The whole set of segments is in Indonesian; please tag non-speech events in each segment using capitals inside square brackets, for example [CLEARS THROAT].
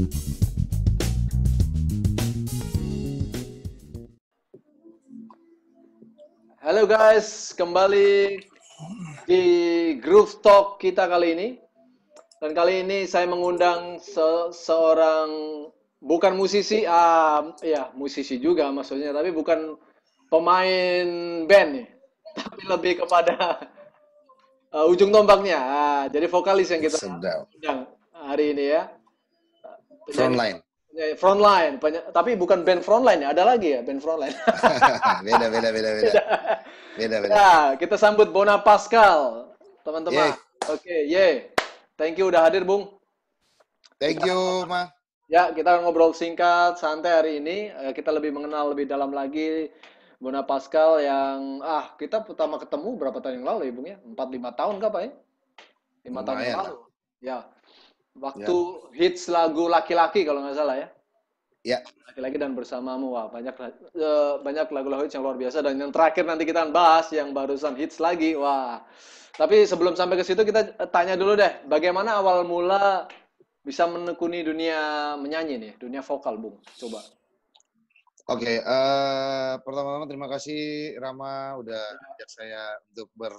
Halo guys, kembali di Groove Talk kita kali ini. Dan kali ini saya mengundang se seorang bukan musisi, ah ya musisi juga maksudnya, tapi bukan pemain band nih, [LAUGHS] tapi lebih kepada uh, ujung tombaknya. Ah, jadi vokalis yang kita Sedap. undang hari ini ya. Frontline. Ya, Frontline, Peny- tapi bukan band Frontline ya, ada lagi ya band Frontline. [LAUGHS] beda, beda, beda, beda. Beda, beda. Ya, kita sambut Bona Pascal, teman-teman. Oke, ye. Thank you udah hadir, Bung. Thank you, Ma. Ya, kita ngobrol singkat, santai hari ini. Eh, Kita lebih mengenal lebih dalam lagi Bona Pascal yang ah kita pertama ketemu berapa tahun yang lalu ya, Bung ya? 4 5 tahun kah, Pak ya? 5 tahun yang lalu. Ya. Waktu hits lagu laki-laki kalau nggak salah ya. Ya, Laki-laki dan bersamamu, wah banyak eh, banyak lagu-lagu hits yang luar biasa dan yang terakhir nanti kita akan bahas yang barusan hits lagi, wah. Tapi sebelum sampai ke situ kita eh, tanya dulu deh, bagaimana awal mula bisa menekuni dunia menyanyi nih, dunia vokal, Bung? Coba. oke. eh, Pertama-tama terima kasih Rama udah ajak saya untuk ber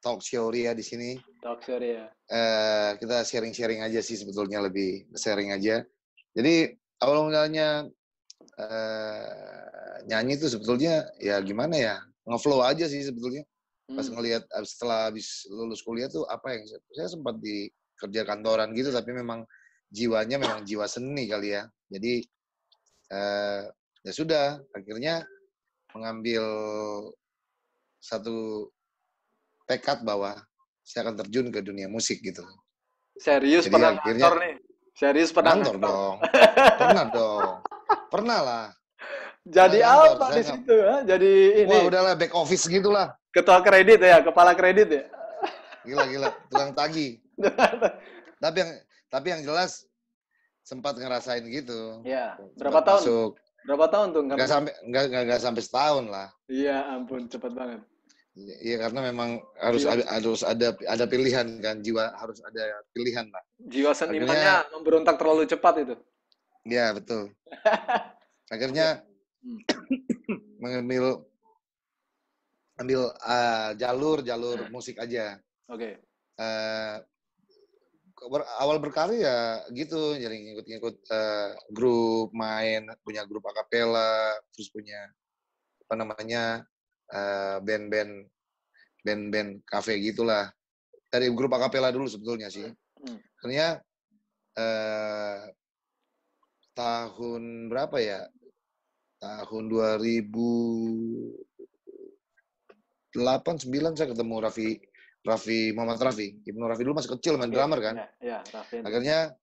talk Ria di sini. Talk ya. Eh, kita sharing-sharing aja sih sebetulnya lebih sharing aja. Jadi awal mulanya eh, nyanyi itu sebetulnya ya gimana ya ngeflow aja sih sebetulnya. Pas Hmm. ngelihat abis- setelah habis lulus kuliah tuh apa yang saya, sempat di kerja kantoran gitu tapi memang jiwanya memang jiwa seni kali ya. Jadi eh, ya sudah akhirnya mengambil satu tekad bahwa saya akan terjun ke dunia musik gitu. Serius Jadi pernah akhirnya- ngantor nih. Serius pernah ngantor. dong. [LAUGHS] Pernah dong. Pernah lah. Jadi Pernah ngantor, apa di situ? ha? Jadi ini Wah udahlah back office gitulah. ketua kredit ya, kepala kredit ya. Gila gila. Tukang tagih. [LAUGHS] Tapi yang tapi yang jelas sempat ngerasain gitu. ya, Sempat berapa tahun? Masuk. Berapa tahun tuh? Nggak sampai nggak, nggak, nggak sampai setahun lah. Iya, ampun, cepat banget. Iya karena memang harus ada harus ada ada pilihan kan jiwa harus ada pilihan lah. Jiwa senimannya memberontak terlalu cepat itu. Iya betul. [LAUGHS] Akhirnya Hmm. mengambil ambil ah, jalur jalur musik aja. Oke. Eh, ber- awal berkarir ya gitu, jadi ngikut-ngikut eh, grup main, punya grup akapela, terus punya apa namanya eh, band-band band-band kafe gitulah. Dari grup akapela dulu sebetulnya sih. Hmm. Akhirnya eh, tahun berapa ya? Tahun 2008 9 saya ketemu Raffi Raffi Muhammad Raffi. Ibnu Raffi dulu masih kecil main Oke, drummer kan. Ya, ya. Akhirnya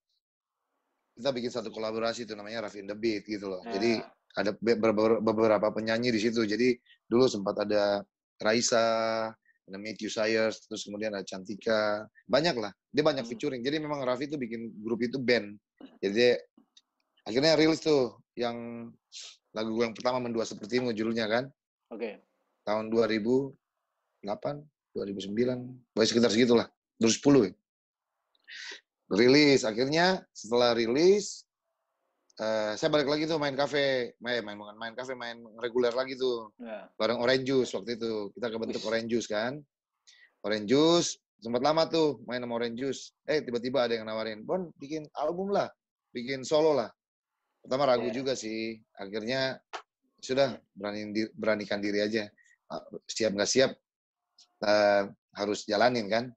kita bikin satu kolaborasi itu namanya Raffi the Beat gitu loh. Ya. Jadi ada be- beberapa, penyanyi di situ. Jadi dulu sempat ada Raisa, ada Matthew Sayers, terus kemudian ada Cantika, banyak lah. Dia banyak Hmm. featuring. Jadi memang Raffi itu bikin grup itu band. Jadi dia, akhirnya rilis tuh yang lagu yang pertama mendua sepertimu judulnya kan Oke. tahun 2008, 2009, pokoknya sekitar segitulah, 2010 ya. Rilis, akhirnya setelah rilis, eh, saya balik lagi tuh main kafe, main, main bukan main kafe, main reguler lagi tuh, Ya. bareng Orange Juice waktu itu, kita kebentuk Wih. Orange Juice kan, Orange Juice, sempat lama tuh main sama Orange Juice, eh tiba-tiba ada yang nawarin, Bon bikin album lah, bikin solo lah, pertama ragu Iya. juga sih, akhirnya sudah berani beranikan diri aja, Ah, siap nggak siap eh, harus jalanin kan.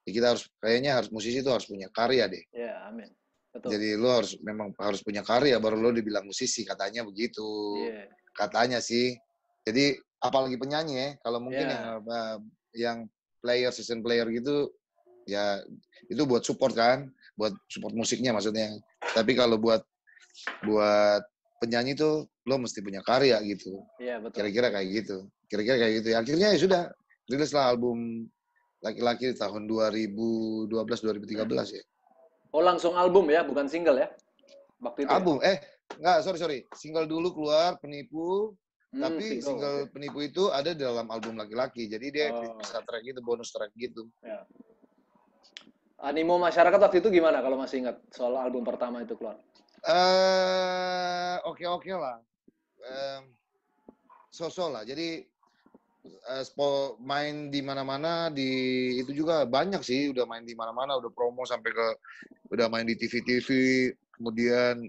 Jadi kita harus kayaknya harus musisi itu harus punya karya deh. Ya, amin. Betul. Jadi lo harus memang harus punya karya baru lo dibilang musisi katanya begitu. Iya. Katanya sih. Jadi apalagi penyanyi ya, kalau mungkin Iya. yang eh, yang player season player gitu ya itu buat support kan, buat support musiknya maksudnya. Tapi kalau buat buat penyanyi tuh lo mesti punya karya gitu. Iya, betul. Kira-kira kayak gitu. Kira-kira kayak gitu. Akhirnya ya sudah rilislah album laki-laki di tahun 2012-2013 ya. Oh, langsung album ya, bukan single ya? Waktu itu. ya? Album, eh enggak sorry sorry, single dulu keluar penipu, Hmm, tapi single penipu itu ada di dalam album laki-laki. Jadi dia Oh. bisa track gitu, bonus track gitu. Animo masyarakat waktu itu gimana kalau masih ingat soal album pertama itu keluar? Eh, oke-oke lah. Um, sosok lah. Jadi uh, spo, main di mana-mana di itu juga banyak sih udah main di mana-mana udah promo sampai ke udah main di TV-TV kemudian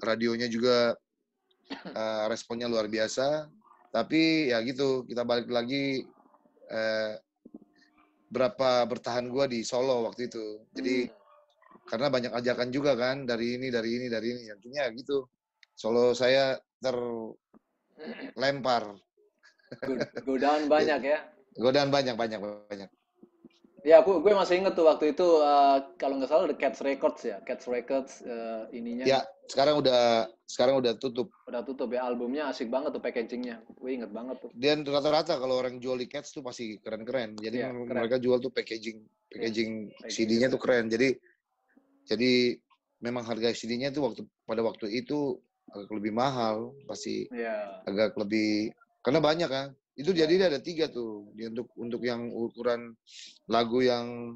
radionya juga uh, responnya luar biasa. Tapi ya gitu kita balik lagi uh, berapa bertahan gua di Solo waktu itu. Jadi hmm. karena banyak ajakan juga kan dari ini dari ini dari ini. Akhirnya gitu Solo saya terlempar Godaan [LAUGHS] banyak ya. Godaan banyak, banyak, banyak. Ya, aku gue masih inget tuh waktu itu uh, kalau nggak salah The Cats Records ya, Cats Records uh, ininya. Ya, sekarang udah sekarang udah tutup. Udah tutup ya, albumnya asik banget tuh packagingnya. Gue inget banget tuh. Dan rata-rata kalau orang jual di Cats tuh pasti keren-keren. Jadi ya, keren. mereka jual tuh packaging, packaging ya, CD-nya tuh keren. Jadi jadi memang harga CD-nya tuh waktu pada waktu itu agak lebih mahal, pasti ya. agak lebih karena banyak kan. Itu jadi ada tiga tuh. Di untuk untuk yang ukuran lagu yang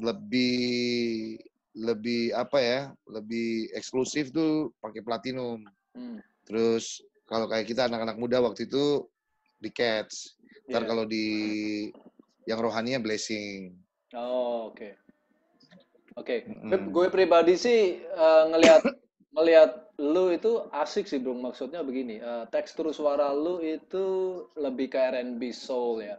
lebih lebih apa ya lebih eksklusif tuh pakai platinum. Hmm. Terus kalau kayak kita anak-anak muda waktu itu di Cats. Ntar yeah. kalau di yang rohaninya Blessing. Oh oke. Okay. Oke. Okay. Mm. Gue pribadi sih uh, ngelihat ngelihat lu itu asik sih bro maksudnya begini uh, tekstur suara lu itu lebih ke R&B soul ya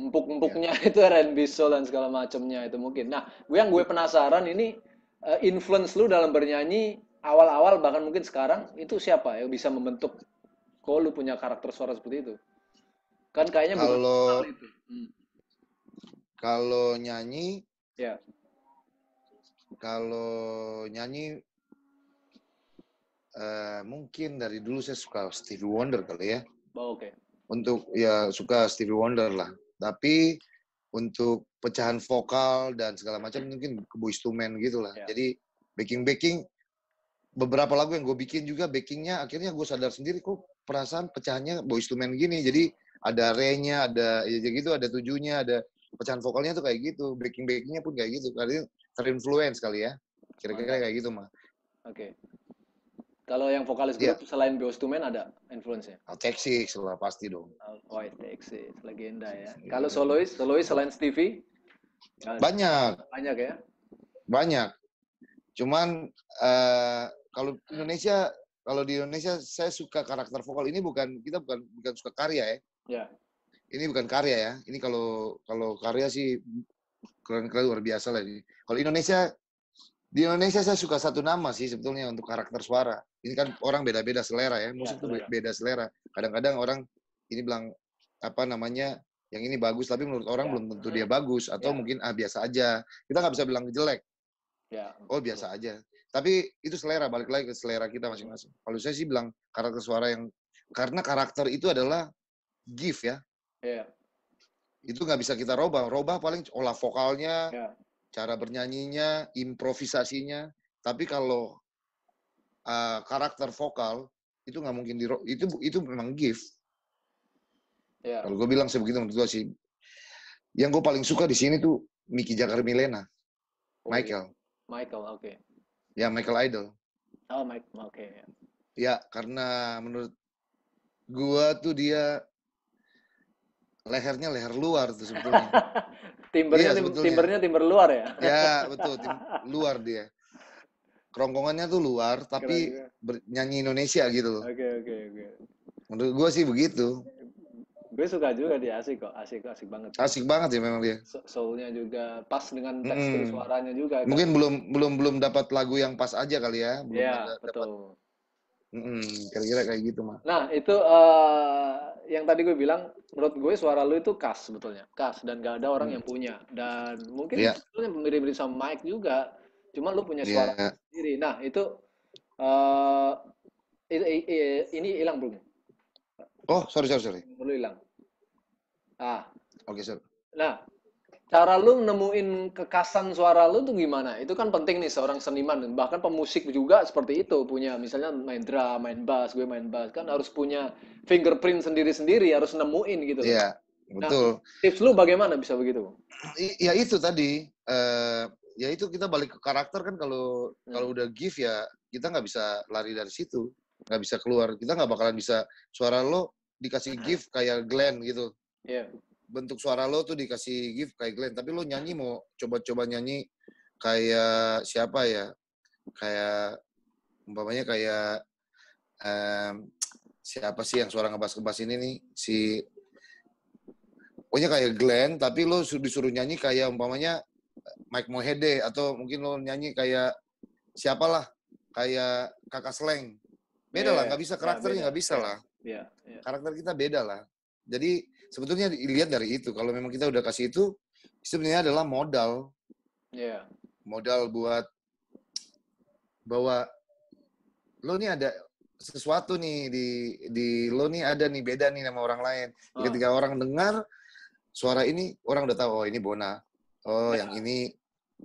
empuk-empuknya yeah. [LAUGHS] itu R&B soul dan segala macamnya itu mungkin nah gue yang gue penasaran ini uh, influence lu dalam bernyanyi awal-awal bahkan mungkin sekarang itu siapa yang bisa membentuk kok lu punya karakter suara seperti itu kan kayaknya kalau itu. Hmm. kalau nyanyi ya kalau nyanyi uh, mungkin dari dulu saya suka Stevie Wonder kali ya. Oh, Oke. Okay. Untuk ya suka Stevie Wonder lah. Tapi untuk pecahan vokal dan segala macam mungkin ke Boyz II Men gitu lah. Yeah. Jadi backing backing beberapa lagu yang gue bikin juga backingnya akhirnya gue sadar sendiri kok perasaan pecahannya Boyz II Men gini. Jadi ada re-nya, ada ya gitu, ada tujuhnya, ada pecahan vokalnya tuh kayak gitu. Backing backingnya pun kayak gitu. Karena terinfluence kali ya. Kira-kira kayak gitu mah. Oke. Okay. Kalau yang vokalis yeah. grup selain Bios to Man ada influence-nya? Oh, Texas lah pasti dong. Oh, Texas, legenda ya. Yeah. Kalau solois, solois selain Stevie? Banyak. Banyak ya? Banyak. Cuman uh, kalau Indonesia, kalau di Indonesia saya suka karakter vokal ini bukan kita bukan bukan suka karya ya. Ya. Yeah. Ini bukan karya ya. Ini kalau kalau karya sih keren-keren luar biasa lah ini. Kalau Indonesia di Indonesia saya suka satu nama sih sebetulnya untuk karakter suara. Ini kan orang beda-beda selera ya, musik ya, itu beda selera. Kadang-kadang orang ini bilang apa namanya yang ini bagus tapi menurut orang ya. belum tentu dia bagus atau ya. mungkin ah biasa aja. Kita nggak bisa bilang jelek. Ya. Oh biasa aja. Tapi itu selera balik lagi ke selera kita masing-masing. Kalau saya sih bilang karakter suara yang karena karakter itu adalah gift ya. Ya. Itu nggak bisa kita robah. Robah paling olah vokalnya, ya cara bernyanyinya, improvisasinya. Tapi kalau uh, karakter vokal itu nggak mungkin di itu itu memang gift. Yeah. Kalau gue bilang sebegitu menurut gue sih. Yang gue paling suka di sini tuh Miki Jakar Milena, oh, Michael. Michael, oke. Okay. Ya Michael Idol. Oh, Mike, oke. Okay. Ya karena menurut gue tuh dia lehernya leher luar tuh sebetulnya. [LAUGHS] timbernya, iya, timbernya timber luar ya? [LAUGHS] Ya betul, tim, luar dia. Kerongkongannya tuh luar, tapi nyanyi Indonesia gitu loh. Oke okay, oke okay, oke. Okay. Menurut gue sih begitu. Gue suka juga dia asik kok, asik asik banget. Asik banget ya memang dia. Soulnya juga pas dengan tekstur hmm. suaranya juga. Kan? Mungkin belum belum belum dapat lagu yang pas aja kali ya. Iya betul. Hmm, kira-kira kayak gitu mah. Nah itu uh, yang tadi gue bilang, menurut gue suara lu itu khas sebetulnya, khas dan gak ada orang hmm. yang punya. Dan mungkin yeah. sebetulnya mirip-mirip sama Mike juga, cuma lu punya suara yeah. sendiri. Nah itu uh, ini hilang belum? Oh sorry sorry sorry. Lu hilang. Ah. Oke okay, sorry. Nah cara lu nemuin kekasan suara lu tuh gimana? Itu kan penting nih seorang seniman dan bahkan pemusik juga seperti itu punya misalnya main drum, main bass, gue main bass kan harus punya fingerprint sendiri-sendiri harus nemuin gitu. Iya, nah, betul. Nah, tips lu bagaimana bisa begitu? Ya itu tadi eh ya itu kita balik ke karakter kan kalau Hmm. kalau udah give ya kita nggak bisa lari dari situ nggak bisa keluar kita nggak bakalan bisa suara lo dikasih give kayak Glenn gitu Iya. Bentuk suara lo tuh dikasih give kayak Glenn. Tapi lo nyanyi mau coba-coba nyanyi kayak siapa ya? Kayak umpamanya kayak em, siapa sih yang suara ngebas-ngebas ini nih? Si pokoknya kayak Glenn tapi lo su- disuruh nyanyi kayak umpamanya Mike Mohede atau mungkin lo nyanyi kayak siapalah kayak kakak Sleng beda Iya, lah nggak bisa ya, karakternya nggak bisa lah. Iya, iya. karakter kita beda lah. Jadi sebetulnya dilihat dari itu. Kalau memang kita udah kasih itu, sebenarnya adalah modal, Iya. modal buat bahwa lo nih ada sesuatu nih di di lo nih ada nih beda nih sama orang lain. Ah. Ketika orang dengar suara ini, orang udah tahu oh ini Bona. Oh, Ya. yang ini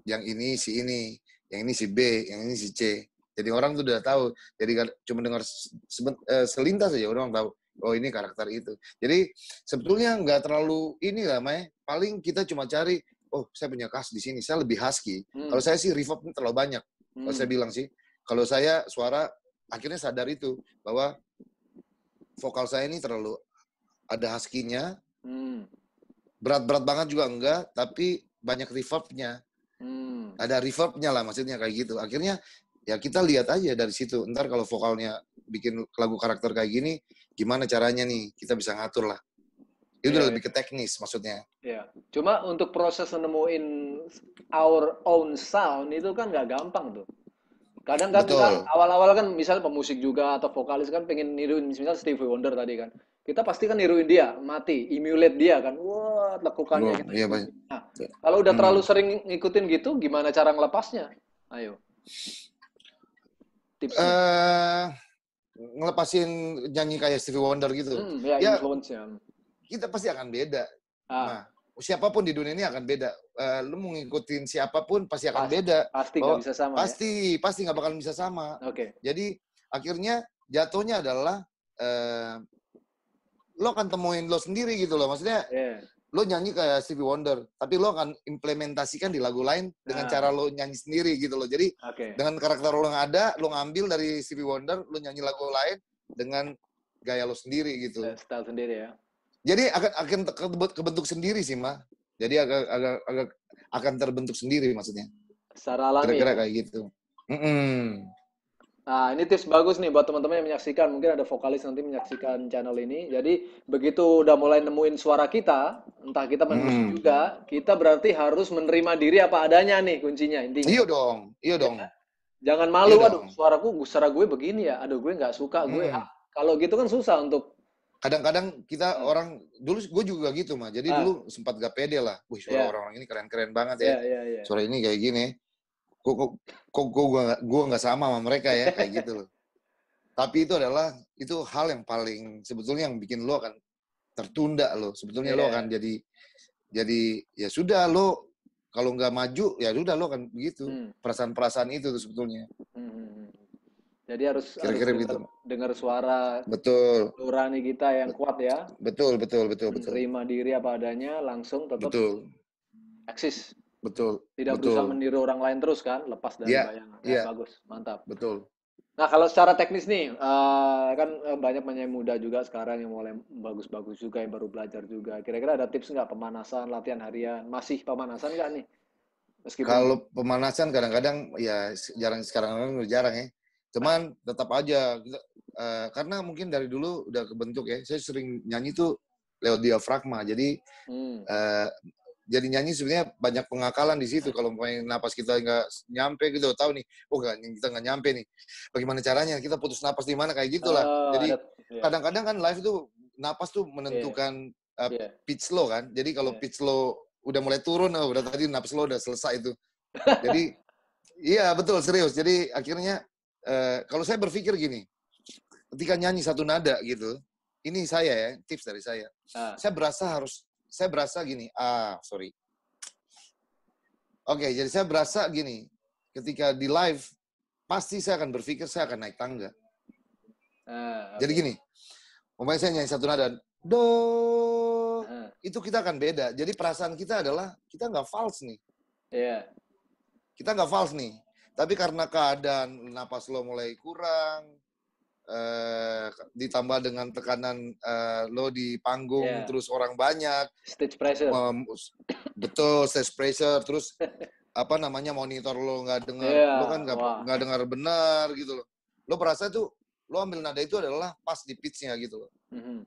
yang ini si ini, yang ini si B, yang ini si C. Jadi orang tuh udah tahu. Jadi cuma dengar eh, selintas aja orang tahu. Oh ini karakter itu. Jadi sebetulnya nggak terlalu ini lah, Mai. Paling kita cuma cari, oh saya punya khas di sini, saya lebih husky. Hmm. Kalau saya sih reverb terlalu banyak. Kalau Hmm. saya bilang sih, kalau saya suara akhirnya sadar itu bahwa vokal saya ini terlalu ada husky-nya, Hmm. berat-berat banget juga enggak, tapi banyak reverb-nya. Hmm. Ada reverb-nya lah maksudnya kayak gitu. Akhirnya ya kita lihat aja dari situ. Ntar kalau vokalnya bikin lagu karakter kayak gini, gimana caranya nih kita bisa ngatur lah. Itu Iya, udah lebih ke teknis maksudnya. Iya. Cuma untuk proses nemuin our own sound itu kan nggak gampang tuh. Kadang kan kita awal-awal kan misal pemusik juga atau vokalis kan pengen niruin misal Stevie Wonder tadi kan. Kita pasti kan niruin dia, mati, emulate dia kan. Wah, lekukannya Wah, kita iya. Pak. Nah, kalau udah Hmm. terlalu sering ngikutin gitu, gimana cara ngelepasnya? Ayo. Tips. Eh ngelepasin nyanyi kayak Stevie Wonder gitu. Hmm, ya, ya. influence-nya. Kita pasti akan beda. Ah, Nah, siapa pun di dunia ini akan beda. Eh, lu mau ngikutin siapa pun pasti akan Pasti. beda. pasti oh, nggak bisa sama Pasti, pasti nggak bakal bisa sama. ya. Oke. Jadi akhirnya jatuhnya adalah eh, lo akan temuin lo sendiri gitu loh. Maksudnya Iya. Lo nyanyi kayak Stevie Wonder, tapi lo akan implementasikan di lagu lain dengan Nah. cara lo nyanyi sendiri gitu loh. Jadi Oke. dengan karakter lo yang ada, lo ngambil dari Stevie Wonder, lo nyanyi lagu lain dengan gaya lo sendiri gitu. Style sendiri ya. Jadi akan akan ke- kebentuk sendiri sih, mah. Jadi agak agak agak akan terbentuk sendiri maksudnya. Secara alami. Kira-kira ya. kayak gitu. Mm-mm. Nah, ini tips bagus nih buat teman-teman yang menyaksikan. Mungkin ada vokalis nanti menyaksikan channel ini. Jadi, begitu udah mulai nemuin suara kita, entah kita musik Hmm. juga, kita berarti harus menerima diri apa adanya nih kuncinya intinya. Iya dong, iya dong. Jangan malu, Iya aduh, dong. suaraku, suara gue begini ya. Aduh, gue nggak suka, gue. Hmm. ah. Kalau gitu kan susah untuk Kadang-kadang kita Hmm. orang dulu gue juga gitu mah. Jadi Ah. dulu sempat gak pede lah. Wih, suara Iya. orang-orang ini keren-keren banget ya. ya, ya, ya. Suara ini kayak gini. Kok kok kok gue gua nggak sama sama mereka ya kayak gitu loh. Tapi itu adalah itu hal yang paling sebetulnya yang bikin lo akan tertunda lo. Sebetulnya lo Iya. akan jadi jadi ya sudah lo kalau nggak maju ya sudah lo akan begitu. Hmm, Perasaan-perasaan itu tuh sebetulnya. hmm, hmm, hmm. Jadi harus Kira-kira harus begitu. dengar, suara Betul, nurani kita yang kuat ya. betul, betul, betul, betul. Menerima diri apa adanya, langsung tetap Betul, eksis. Betul, Tidak betul. berusaha meniru orang lain terus kan, lepas dari Iya, bayangan. iya. Ya, bagus, mantap. betul. Nah, kalau secara teknis nih, eh, kan eh, banyak penyanyi muda juga sekarang yang mulai bagus-bagus juga, yang baru belajar juga. Kira-kira ada tips nggak pemanasan, latihan harian? Masih pemanasan nggak nih? Meskipun Kalau pemanasan kadang-kadang ya jarang sekarang udah jarang ya. Cuman tetap aja kita, eh, karena mungkin dari dulu udah kebentuk ya. Saya sering nyanyi tuh lewat diafragma. Jadi Hmm, eh, jadi nyanyi sebenarnya banyak pengakalan di situ. Kalau main napas kita nggak nyampe gitu, tahu nih, oh nggak kita nggak nyampe nih. Bagaimana caranya? Kita putus napas di mana kayak gitulah. oh, Jadi iya, kadang-kadang kan live itu napas tuh menentukan eh, iya. pitch lo kan. Jadi kalau Iya. pitch lo udah mulai turun, oh, udah tadi napas lo udah selesai itu. [LAUGHS] Jadi iya betul serius. Jadi akhirnya eh, kalau saya berpikir gini, ketika nyanyi satu nada gitu, ini saya ya tips dari saya. Ah, Saya berasa harus, saya berasa gini. Ah sorry. Oke, jadi saya berasa gini, ketika di live pasti saya akan berpikir saya akan naik tangga. ah, Jadi oke. gini, umpamanya saya nyanyi satu nada, do, Ah, itu kita akan beda. Jadi perasaan kita adalah kita nggak false nih. Iya. Kita nggak false nih. Tapi karena keadaan napas lo mulai kurang, eh, ditambah dengan tekanan eh, lo di panggung, Iya. terus orang banyak, Stage pressure. Mem- betul stage pressure terus apa namanya monitor lo nggak dengar Iya, lo kan nggak nggak dengar benar gitu loh. Lo merasa tuh lo ambil nada itu adalah pas di pitchnya gitu loh. Mhm.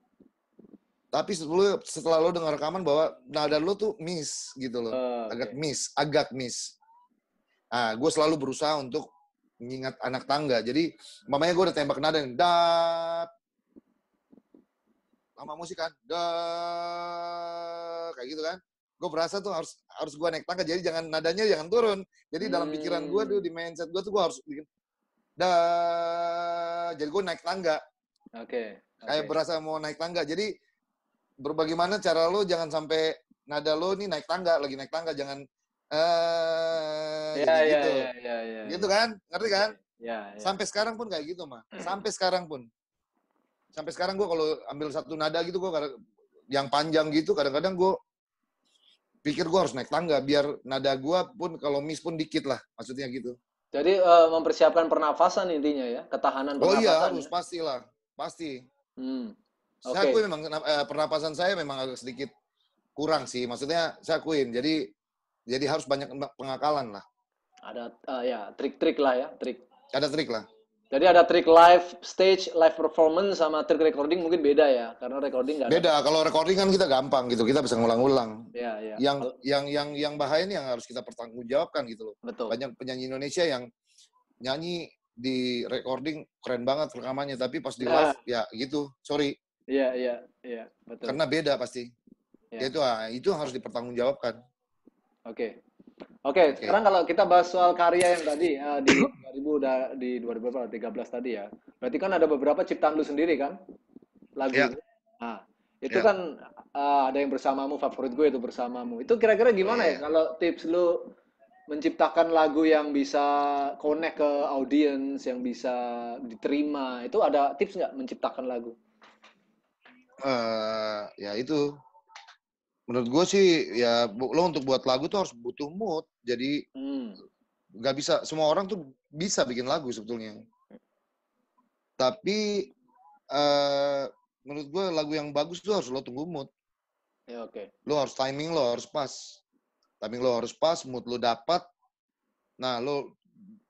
tapi setelah setelah lo dengar rekaman bahwa nada lo tuh miss gitu loh. Oh, agak miss agak miss. Ah gue selalu berusaha untuk mengingat anak tangga. Jadi mamanya gue udah tembak nada nih dat lama musik kan? Dat kayak gitu kan? Gue berasa tuh harus harus gue naik tangga. Jadi jangan nadanya jangan turun. Jadi dalam pikiran gue tuh Hmm. di mindset gue tuh gue harus bikin da jadi gue naik tangga. Oke. kayak oke. berasa mau naik tangga. Jadi berbagaimana cara lo jangan sampai nada lo nih naik tangga, lagi naik tangga. Jangan eh Iya, jadi iya, gitu. iya, iya, iya. Gitu kan? Ngerti kan? Iya, iya. Sampai sekarang pun kayak gitu, mah. Sampai sekarang pun. Sampai sekarang gua kalau ambil satu nada gitu gua kadang- yang panjang gitu kadang-kadang gua pikir gua harus naik tangga biar nada gua pun kalau miss pun dikit lah maksudnya gitu. Jadi eh, mempersiapkan pernafasan intinya ya, ketahanan Oh pernafasan. iya harus ya? pastilah. Pasti. Hmm. Saya akui memang eh, pernapasan saya memang agak sedikit kurang sih. Maksudnya saya akuin. Jadi jadi harus banyak pengakalan lah. Ada eh, ya trik-trik lah ya, trik. Ada trik lah. Jadi ada trik live stage, live performance sama trik recording mungkin beda ya, karena recording nggak ada. Beda kalau recording kan kita gampang gitu. Kita bisa ngulang-ulang. Ya, ya. Yang Kalau- yang yang yang bahaya ini yang harus kita pertanggungjawabkan gitu loh. betul. Banyak penyanyi Indonesia yang nyanyi di recording keren banget rekamannya tapi pas di Ya. live ya gitu. Sorry. Iya, iya, iya, betul. Karena beda pasti. Ya. Ya. Itu ah, itu harus dipertanggungjawabkan. Oke. Oke, Oke. sekarang kalau kita bahas soal karya yang tadi eh, di 2000 udah di 2013 tadi ya. Berarti kan ada beberapa ciptaan lu sendiri kan? Lagu. Ya. Nah, itu Ya. kan eh, ada yang bersamamu, favorit gue itu bersamamu. Itu kira-kira gimana ya Iya. kalau tips lu menciptakan lagu yang bisa connect ke audience, yang bisa diterima. Itu ada tips nggak menciptakan lagu? eh ya itu menurut gue sih ya lo untuk buat lagu tuh harus butuh mood. Jadi Hmm. nggak bisa semua orang tuh bisa bikin lagu sebetulnya. Tapi eh menurut gue lagu yang bagus tuh harus lo tunggu mood. Ya oke. lo harus timing lo harus pas. Timing lo harus pas mood lo dapat. Nah lo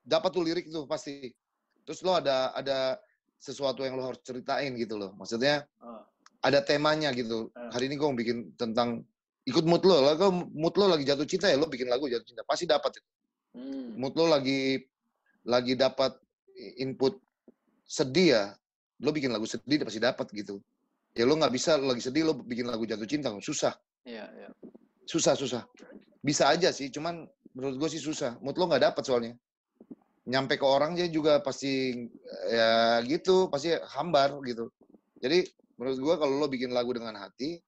dapat tuh lirik tuh pasti. Terus lo ada ada sesuatu yang lo harus ceritain gitu loh. Maksudnya Ah. Ada temanya gitu. Ah. Hari ini gue mau bikin tentang ikut mood lo. Kalau mood lo lagi jatuh cinta ya lo bikin lagu jatuh cinta. Pasti dapat itu. Hmm. Mood lo lagi lagi dapat input sedih ya, lo bikin lagu sedih pasti dapat gitu. Ya lo nggak bisa lo lagi sedih lo bikin lagu jatuh cinta susah. Iya, iya. Susah susah. Bisa aja sih, cuman menurut gue sih susah. Mood lo nggak dapat soalnya. Nyampe ke orang dia juga pasti ya gitu, pasti hambar gitu. Jadi menurut gue kalau lo bikin lagu dengan hati,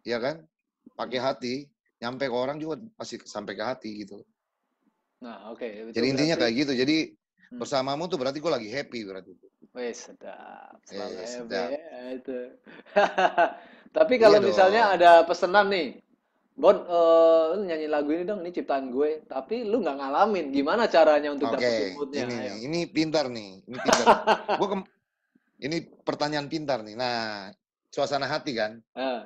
ya kan, pakai hati, nyampe ke orang juga pasti sampai ke hati gitu. Nah, oke. Itu Jadi intinya berarti- kayak gitu. Jadi Hmm. bersamamu tuh berarti gue lagi happy berarti. Wes sedap, selalu Eh, sedap. ya, itu. [LAUGHS] Tapi kalau Iya misalnya dong. ada pesanan nih, Bon, eh, lu nyanyi lagu ini dong, ini ciptaan gue, tapi lu nggak ngalamin, gimana caranya untuk Oke, dapetin moodnya? ini Ayo. ini pintar nih, ini pintar. gua kem- ini pertanyaan pintar nih. Nah, suasana hati kan, Eh,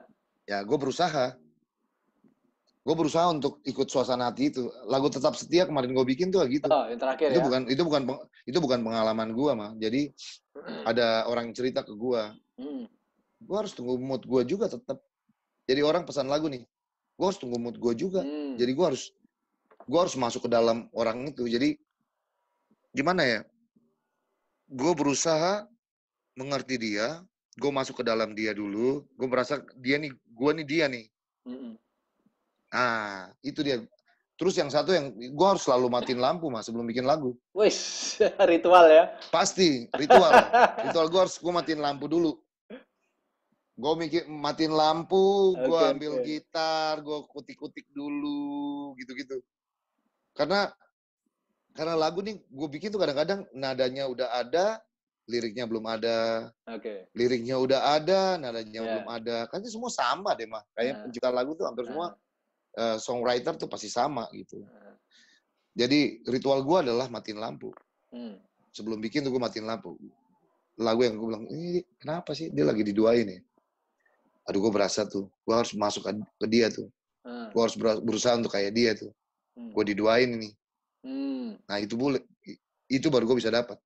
ya gue berusaha. Gue berusaha untuk ikut suasana hati itu. Lagu tetap setia kemarin gue bikin tuh gitu. oh, yang terakhir itu ya. bukan itu bukan itu bukan pengalaman gua mah jadi ada orang cerita ke gua Hmm, gua harus tunggu mood gua juga tetap jadi orang pesan lagu nih gua harus tunggu mood gua juga hmm. jadi gua harus gua harus masuk ke dalam orang itu jadi gimana ya gua berusaha mengerti dia gua masuk ke dalam dia dulu gua merasa dia nih gua nih dia nih Mm-mm. ah itu dia terus yang satu yang gua harus selalu matiin lampu mas sebelum bikin lagu Wis, [LAUGHS] ritual ya. Pasti, ritual. ritual gue harus gue matiin lampu dulu. Gue mikir matiin lampu, gue Oke, ambil oke. gitar, gue kutik-kutik dulu, gitu-gitu. Karena karena lagu nih gue bikin tuh kadang-kadang nadanya udah ada, liriknya belum ada, Oke. liriknya udah ada, nadanya Ya. belum ada. Kan itu semua sama deh mah. Kayak Nah. pencipta lagu tuh hampir semua uh, songwriter tuh pasti sama gitu. Jadi ritual gue adalah matiin lampu. Hmm. Sebelum bikin tuh gue matiin lampu. Lagu yang gue bilang, ini kenapa sih dia lagi diduain ya? Aduh gue berasa tuh, gue harus masuk ke dia tuh. Hmm. Gue harus berusaha untuk kayak dia tuh. Hmm. Gue diduain ini. Hmm. Nah itu boleh, itu baru gue bisa dapat.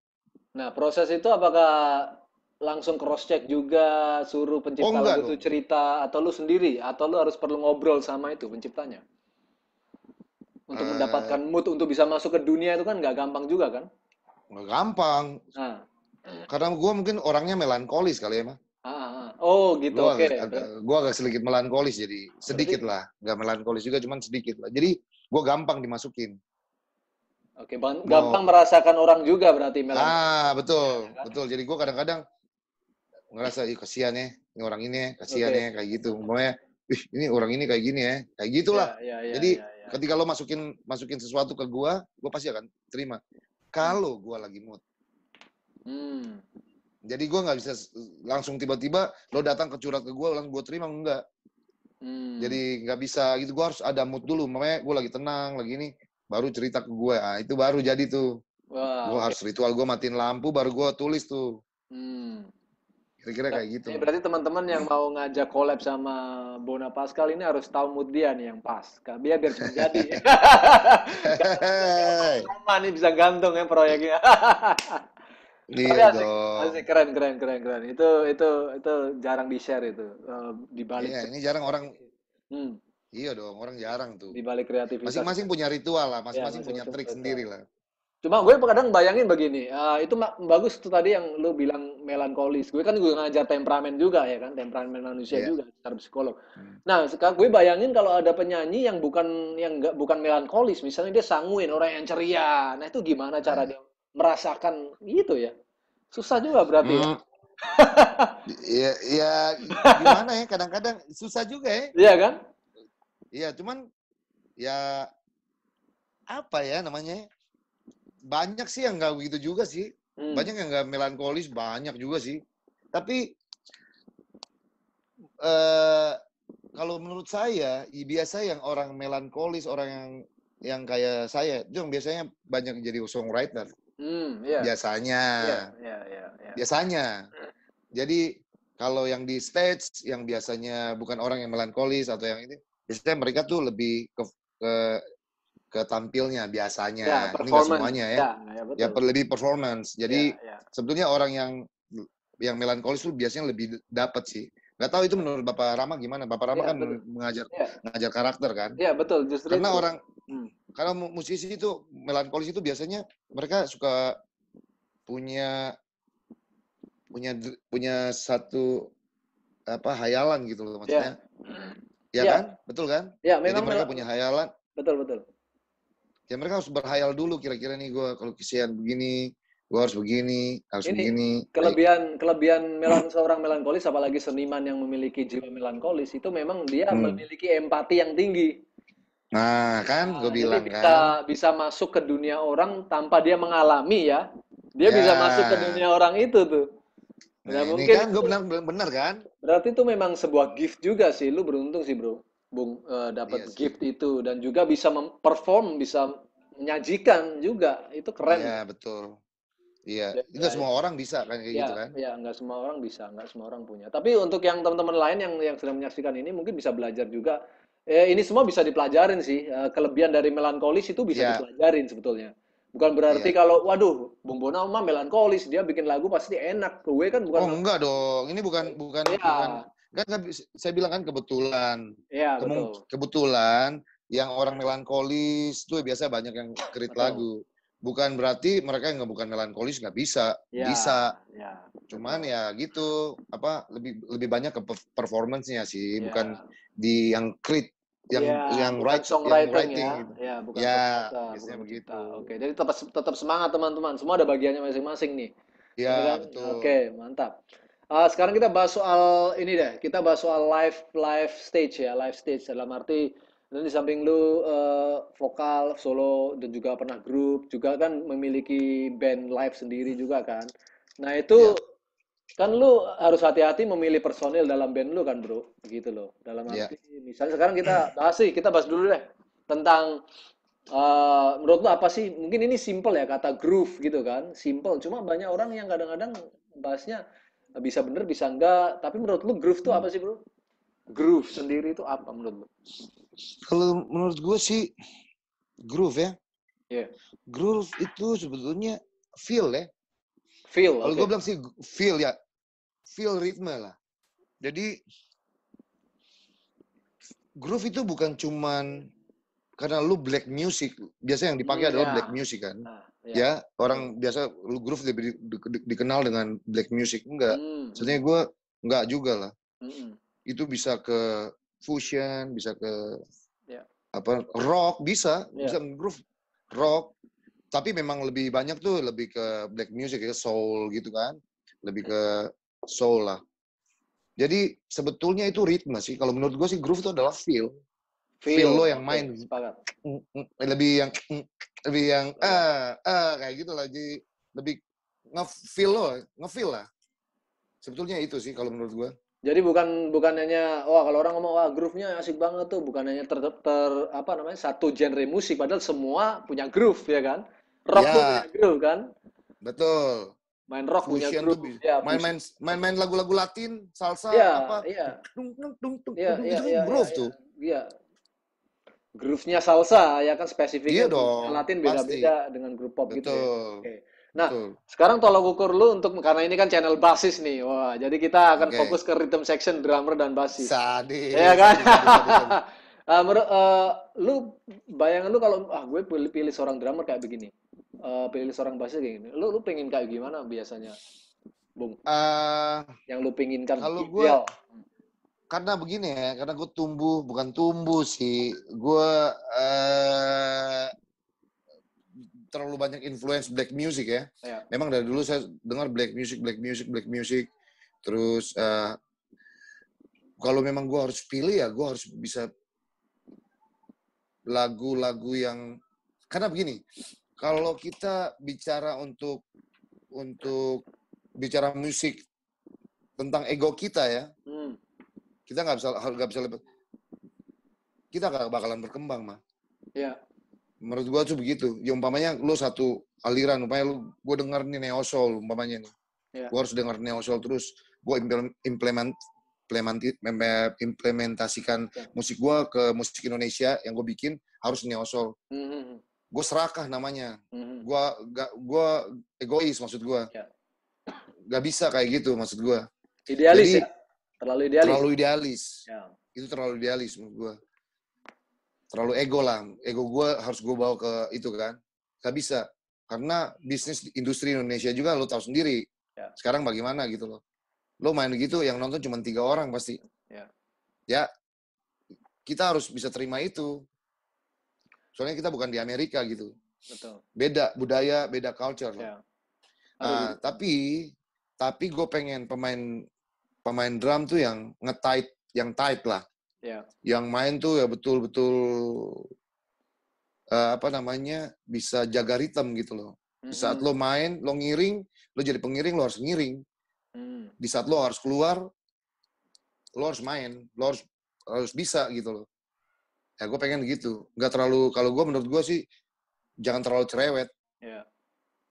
Nah proses itu apakah langsung cross check juga suruh pencipta oh, lagu itu cerita atau lu sendiri atau lu harus perlu ngobrol sama itu penciptanya? untuk uh, mendapatkan mood untuk bisa masuk ke dunia itu kan nggak gampang juga kan? Nggak gampang. Nah. Karena gue mungkin orangnya melankolis kali ya mah. Ah, ah, oh gitu. Oke. Okay. gue agak sedikit melankolis jadi sedikit Berarti? lah, nggak melankolis juga cuman sedikit lah. Jadi gue gampang dimasukin. Oke, okay, gampang merasakan orang juga berarti melankolis. Ah betul, ya, kan? betul. Jadi gue kadang-kadang ngerasa, ih kasihan ya, ini orang ini ya, kasihan okay. ya, kayak gitu. Pokoknya, ih ini orang ini kayak gini ya, kayak gitulah. Ya, ya, ya, Jadi ya, ketika lo masukin masukin sesuatu ke gua gua pasti akan terima kalau gua lagi mood hmm. jadi gua nggak bisa langsung tiba-tiba lo datang ke curhat ke gua langsung gua terima enggak hmm. jadi nggak bisa gitu gua harus ada mood dulu makanya gua lagi tenang lagi ini baru cerita ke gua nah, itu baru jadi tuh Wah, gua okay. harus ritual gua matiin lampu baru gua tulis tuh hmm. Kira-kira kayak gitu. berarti teman-teman yang mau ngajak collab sama Bona Pascal ini harus tahu mood dia nih yang pas. Biar biar bisa jadi. [LAUGHS] Sama nih bisa gantung ya proyeknya. [LAUGHS] Iya. Asik, keren keren keren keren. Itu itu itu jarang di share itu uh, di balik. Iya, ini jarang orang. Hmm. Iya dong, orang jarang tuh. Di balik kreativitas. Masing-masing punya ritual lah, masing-masing ya, punya trik sendiri lah. Cuma gue kadang bayangin begini, uh, itu bagus tuh tadi yang lu bilang melankolis. Gue kan gue ngajar temperamen juga ya kan, temperamen manusia yeah. juga secara psikolog. Hmm. Nah, sekarang gue bayangin kalau ada penyanyi yang bukan yang enggak bukan melankolis, misalnya dia sanguin orang yang ceria. Nah, itu gimana cara hmm. dia merasakan gitu ya? Susah juga berarti ya? hmm. ya. [LAUGHS] Iya, ya gimana ya? Kadang-kadang susah juga ya. Iya kan? Iya, cuman ya apa ya namanya? banyak sih yang nggak begitu juga sih. Hmm. Banyak yang nggak melankolis, banyak juga sih. Tapi uh, kalau menurut saya, biasa yang orang melankolis, orang yang yang kayak saya, itu yang biasanya banyak jadi songwriter. Hmm, yeah. Biasanya. Yeah, yeah, yeah, yeah. Biasanya. Jadi kalau yang di stage, yang biasanya bukan orang yang melankolis atau yang ini, biasanya mereka tuh lebih ke, ke ke tampilnya biasanya. Ya, Ini nggak semuanya ya. Ya, ya, betul. ya lebih performance. Jadi ya, ya. sebetulnya orang yang yang melankolis itu biasanya lebih dapat sih. Gak tahu itu menurut Bapak Rama gimana? Bapak Rama ya, kan betul. mengajar ya. mengajar karakter kan? Iya betul. Justru karena itu. orang hmm. karena musisi itu melankolis itu biasanya mereka suka punya punya punya satu apa hayalan gitu loh maksudnya. Ya, ya, ya kan? Betul kan? Ya, memang Jadi mereka punya hayalan. Betul betul ya mereka harus berhayal dulu kira-kira nih gue kalau kesian begini gue harus begini harus Ini begini kelebihan kelebihan melan seorang melankolis apalagi seniman yang memiliki jiwa melankolis itu memang dia hmm. memiliki empati yang tinggi nah kan nah, gue bilang bisa, kan bisa masuk ke dunia orang tanpa dia mengalami ya dia ya. bisa masuk ke dunia orang itu tuh nah, nah mungkin kan gue benar benar kan berarti itu memang sebuah gift juga sih lu beruntung sih bro Bung uh, dapat yes. gift itu dan juga bisa perform, bisa menyajikan juga. Itu keren. Iya, betul. Iya, ya, enggak ya, semua ya. orang bisa kan kayak ya, gitu kan? Iya, enggak semua orang bisa, enggak semua orang punya. Tapi untuk yang teman-teman lain yang yang sedang menyaksikan ini mungkin bisa belajar juga. Eh, ini semua bisa dipelajarin sih. Eh, kelebihan dari melankolis itu bisa ya. dipelajarin sebetulnya. Bukan berarti ya. kalau waduh, Bung Bona mah melankolis, dia bikin lagu pasti enak. Gue kan bukan Oh, enggak dong. Ini bukan bukan ya. bukan kan, kan saya bilang kan kebetulan. Iya, betul. Kebetulan yang orang melankolis itu biasa banyak yang kerit lagu. Bukan berarti mereka yang bukan melankolis nggak bisa, ya, bisa. Ya, Cuman ya gitu, apa lebih lebih banyak ke performance-nya sih, ya. bukan di yang crit yang ya, yang write songwriting yang writing ya. Ya, bukan ya, biasanya begitu. Oke, jadi tetap tetap semangat teman-teman. Semua ada bagiannya masing-masing nih. Ya, kan? betul. Oke, mantap. Uh, sekarang kita bahas soal ini deh. Kita bahas soal live live stage ya, live stage dalam arti dan di samping lu uh, vokal, solo dan juga pernah grup, juga kan memiliki band live sendiri juga kan. Nah, itu kan lu harus hati-hati memilih personil dalam band lu kan bro. Gitu loh. Dalam Iya. arti misalnya sekarang kita [CLEARS THROAT] bahas sih kita bahas dulu deh tentang eh, menurut lu apa sih? Mungkin ini simple ya kata groove gitu kan. Simple. Cuma banyak orang yang kadang-kadang bahasnya bisa bener bisa enggak. Tapi menurut lu groove tuh apa sih bro? Groove sendiri itu apa menurut lu? Kalau menurut gue sih groove ya. Iya. Groove itu sebetulnya feel ya. feel Kalau oke. gue bilang sih feel ya, feel ritme lah. Jadi groove itu bukan cuman karena lu black music, biasa yang dipakai Hmm, adalah ya. black music kan. nah, Ya, orang biasa lu groove lebih di- di- di- dikenal dengan black music enggak. Hmm, Sebenarnya gue enggak juga lah. hmm. Itu bisa ke fusion, bisa ke Ya. apa rock bisa, Ya. bisa groove rock. Tapi memang lebih banyak tuh lebih ke black music ya, soul gitu kan. Lebih ke soul lah. Jadi sebetulnya itu ritme sih. Kalau menurut gue sih groove itu adalah feel. Feel lo yang main. sepakat Mm, mm, Lebih yang mm, lebih yang ah ah kayak gitu lah. Jadi lebih nge-feel lo, nge-feel lah. Sebetulnya itu sih kalau menurut gue. Jadi bukan bukan hanya wah kalau orang ngomong wah groove-nya asik banget tuh bukan hanya ter, ter- apa namanya satu genre musik padahal semua punya groove ya kan. Rock Ya. punya groove kan. Betul. Main rock punya Fusion tuh groove. bi- Ya, main-main main-main lagu-lagu Latin, salsa Iya, apa iya. tung tung tung tung Iya, tung, iya, itu iya, groove iya, tuh. Iya. Groove-nya salsa ya kan spesifiknya Iya dong, Latin beda-beda dengan grup pop gitu ya. Betul. Oke. Nah, Betul. Sekarang tolong ukur lu untuk karena ini kan channel basis nih. Wah, jadi kita akan Oke. fokus ke rhythm section drummer dan basis. Sadis. Iya kan? sadis, sadis, sadis. [LAUGHS] Ah, menurut eh, lu bayangan lu kalau ah gue pilih, pilih seorang drummer kayak begini. Eh, pilih seorang basis kayak gini. Lu lu pengen kayak gimana biasanya? Bung, Eh, yang lu penginkan Kalau ideal. karena begini ya, karena gue tumbuh, bukan tumbuh sih, gue eh, terlalu banyak influence black music ya. Ya. Memang dari dulu saya dengar black music, black music, black music. Terus eh, kalau memang gue harus pilih ya, gue harus bisa lagu-lagu yang karena begini, kalau kita bicara untuk untuk bicara musik tentang ego kita ya, Hmm. kita nggak bisa nggak bisa lebih kita nggak bakalan berkembang mah Ya. menurut gua tuh begitu ya umpamanya lu satu aliran umpamanya lu gua denger nih neo soul umpamanya nih Ya. gua harus denger neo soul terus gua implement implement implementasikan Ya. musik gua ke musik Indonesia yang gue bikin harus neo soul Hmm, hmm, gue serakah namanya. Hmm, gua gak gua egois maksud gua. Ya. gak bisa kayak gitu maksud gua. Idealis Jadi, ya. Terlalu idealis. terlalu idealis. Ya. itu terlalu idealis menurut gue terlalu ego lah. Ego gue harus gue bawa ke itu kan. Gak bisa. Karena bisnis industri Indonesia juga lo tahu sendiri. Ya. sekarang bagaimana gitu loh. Lo main gitu yang nonton cuma tiga orang pasti. Ya. ya. Kita harus bisa terima itu soalnya kita bukan di Amerika gitu Betul. beda budaya beda culture Ya. Nah, Aduh, tapi tapi gue pengen pemain pemain drum tuh yang nge-tight, yang tight lah. ya. Yang main tuh ya betul-betul eh, apa namanya bisa jaga ritme gitu loh. Di saat Hmm, lo main, lo ngiring, lo jadi pengiring, lo harus ngiring. hmm. Di saat lo harus keluar, lo harus main, lo harus harus bisa gitu loh. Ya gue pengen gitu. Nggak terlalu, kalau gue menurut gue sih jangan terlalu cerewet Ya.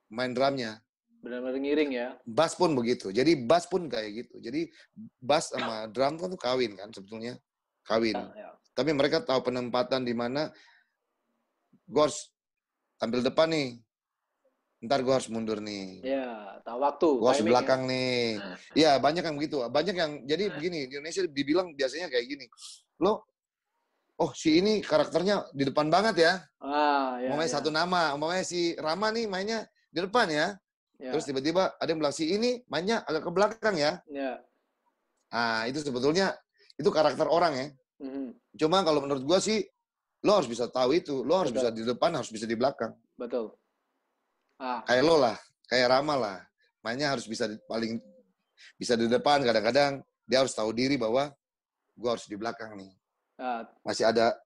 main drumnya. Benar-benar ngiring ya. bass pun begitu. Jadi bass pun kayak gitu. Jadi bass sama drum kan tuh kawin kan sebetulnya. Kawin. Ya, ya. Tapi mereka tahu penempatan di mana gue harus tampil depan nih. Ntar gue harus mundur nih. Ya, tahu waktu. Gue harus ya. belakang nih. Iya banyak yang begitu. Banyak yang jadi begini di Indonesia dibilang biasanya kayak gini. Lo, oh si ini karakternya di depan banget ya. Ah, ya. Umpamanya ya. satu nama. Umpamanya si Rama nih mainnya di depan ya. Ya. Terus tiba-tiba ada yang bilang si ini mainnya agak ke belakang ya. Ya. Ah, itu sebetulnya itu karakter orang ya. Mhm. Cuma kalau menurut gua sih lo harus bisa tahu itu. Lo harus Betul. bisa di depan, harus bisa di belakang. Betul. Ah, Kayak lo lah, kayak Rama lah. Mainnya harus bisa di, paling bisa di depan. Kadang-kadang dia harus tahu diri bahwa gua harus di belakang nih. Ah, Masih ada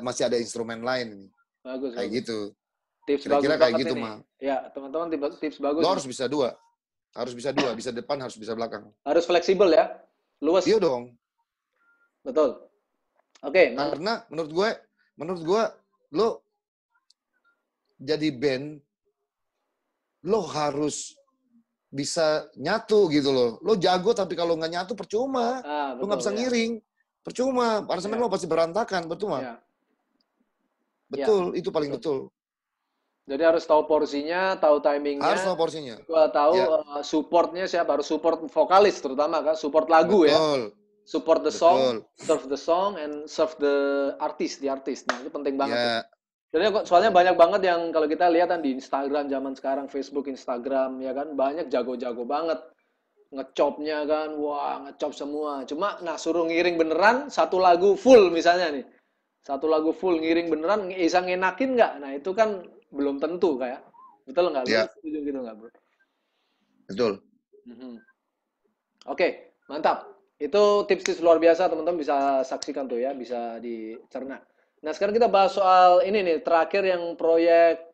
masih ada instrumen lain nih. bagus. Kayak bagus. gitu. Tips Kira-kira bagus kayak gitu, ini. mah. Ya, teman-teman tips, tips bagus. Lo harus bisa dua. Harus bisa dua, bisa depan, harus bisa belakang. Harus fleksibel ya. Luas. Iya dong. Betul. Oke, nah, Karena menurut gue, menurut gue, lo jadi band, lo harus bisa nyatu gitu loh. Lo jago tapi kalau nggak nyatu percuma. ah, Lo nggak betul, bisa ya. ngiring. Percuma. Aransemen Ya. lo pasti berantakan, betul nggak? Ya. Betul, itu paling Betul. betul. Jadi harus tahu porsinya, tahu timingnya. Harus tahu porsinya. Gua tahu Ya. uh, supportnya siapa, harus support vokalis terutama kan, support lagu ya, betul, support the song, betul. serve the song and serve the artist, the artist. Nah, itu penting banget. Ya, Jadi soalnya banyak banget yang kalau kita lihat kan di Instagram zaman sekarang, Facebook, Instagram ya kan banyak jago-jago banget ngecopnya kan, wah ngecop semua. Cuma nah suruh ngiring beneran satu lagu full misalnya nih, satu lagu full ngiring beneran bisa ngenakin nggak? Nah itu kan belum tentu kayak, betul nggak? Ya. setuju gitu nggak bro? betul. Mhm. Oke, mantap. Itu tips-tips luar biasa teman-teman bisa saksikan tuh ya, bisa dicerna. Nah, sekarang kita bahas soal ini nih, terakhir yang proyek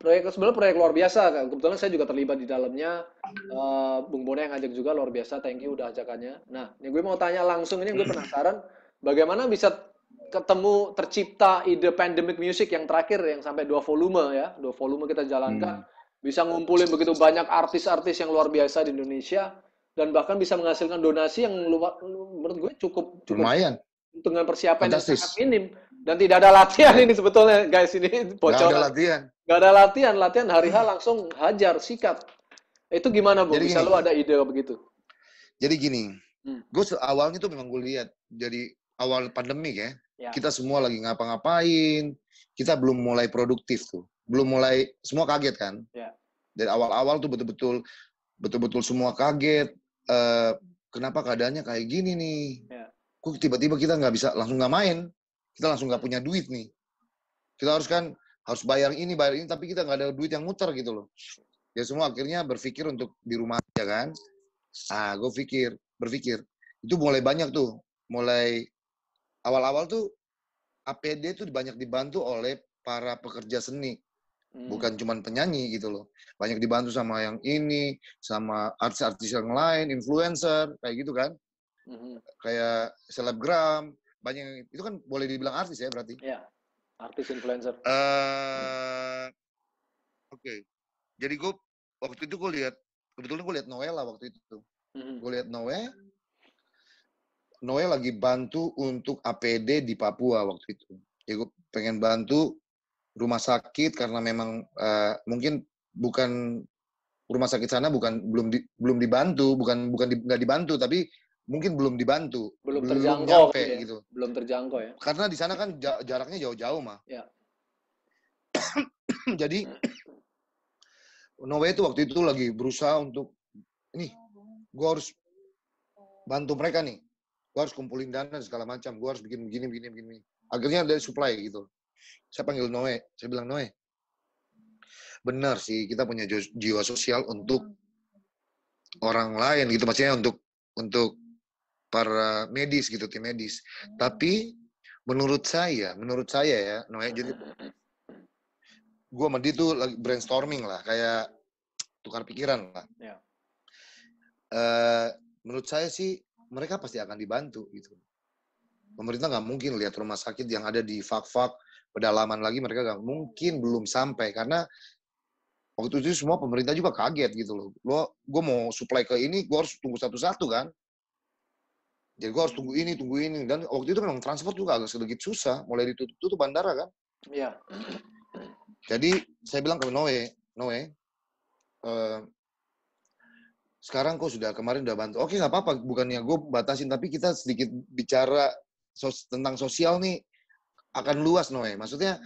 proyek sebenarnya proyek luar biasa. Kebetulan saya juga terlibat di dalamnya. Eh, Bung Bona yang ngajak juga luar biasa. Thank you udah ajakannya. Nah, ini gue mau tanya langsung ini gue penasaran bagaimana bisa ketemu tercipta ide pandemic music yang terakhir yang sampai dua volume ya, dua volume kita jalankan bisa ngumpulin begitu banyak artis-artis yang luar biasa di Indonesia dan bahkan bisa menghasilkan donasi yang luar, menurut gue cukup cukup Lumayan. dengan persiapan yang Fantastis. sangat minim dan tidak ada latihan ini sebetulnya guys ini Nggak ada bocoran latihan. nggak ada latihan latihan hari H langsung hajar sikat itu gimana bu Jadi bisa gini. lu ada ide begitu Jadi gini, Hmm. gue awalnya tuh memang gue lihat jadi awal pandemi ya, Ya. kita semua lagi ngapa-ngapain, kita belum mulai produktif tuh, belum mulai semua kaget kan. Ya. Dari awal-awal tuh betul-betul betul-betul semua kaget. eh, kenapa keadaannya kayak gini nih? Ya. Kok tiba-tiba kita nggak bisa langsung nggak main? Kita langsung nggak punya duit nih. Kita harus kan harus bayar ini bayar ini, tapi kita nggak ada duit yang muter gitu loh. Ya semua akhirnya berpikir untuk di rumah aja kan. Ah, gue pikir, berpikir. Itu mulai banyak tuh. Mulai awal-awal tuh APD tuh banyak dibantu oleh para pekerja seni. Hmm. Bukan cuman penyanyi gitu loh. Banyak dibantu sama yang ini, sama artis-artis yang lain, influencer, kayak gitu kan. Mhm. Kayak selebgram. Banyak yang, itu kan boleh dibilang artis ya berarti. ya artis influencer eh Oke. Jadi gue, waktu itu gue lihat, kebetulan gue lihat Noella waktu itu. Mhm. gue lihat Noe Noe lagi bantu untuk APD di Papua waktu itu ya gue pengen bantu rumah sakit karena memang eh, mungkin bukan rumah sakit sana bukan belum di, belum dibantu bukan bukan di, nggak dibantu tapi mungkin belum dibantu. Belum terjangkau nyampe gitu ya. gitu. Belum terjangkau ya. Karena di sana kan ja- jaraknya jauh-jauh mah Ya. [COUGHS] jadi Noe itu waktu itu lagi berusaha untuk ini gue harus bantu mereka nih. Gue harus kumpulin dana dan segala macam. Gue harus bikin begini begini begini. Akhirnya dari supply gitu. Saya panggil Noe saya bilang Noe benar sih kita punya jiwa sosial untuk orang lain gitu. Maksudnya untuk untuk para medis gitu tim medis. Tapi menurut saya menurut saya ya Noe jadi gue sama dia tuh lagi brainstorming lah kayak tukar pikiran lah. Ya. Eh, menurut saya sih mereka pasti akan dibantu gitu. Pemerintah nggak mungkin lihat rumah sakit yang ada di fak-fak pedalaman lagi mereka nggak mungkin belum sampai. Karena waktu itu semua pemerintah juga kaget gitu loh. Lo gue mau supply ke ini gue harus tunggu satu-satu kan jadi gue harus tunggu ini tunggu ini. Dan waktu itu memang transport juga agak sedikit susah. Mulai ditutup tutup bandara kan? Ya jadi saya bilang ke Noe, Noe, eh, sekarang kok sudah kemarin udah bantu. Oke nggak apa-apa, bukannya gue batasin, tapi kita sedikit bicara sos- tentang sosial nih. Akan luas Noe. Maksudnya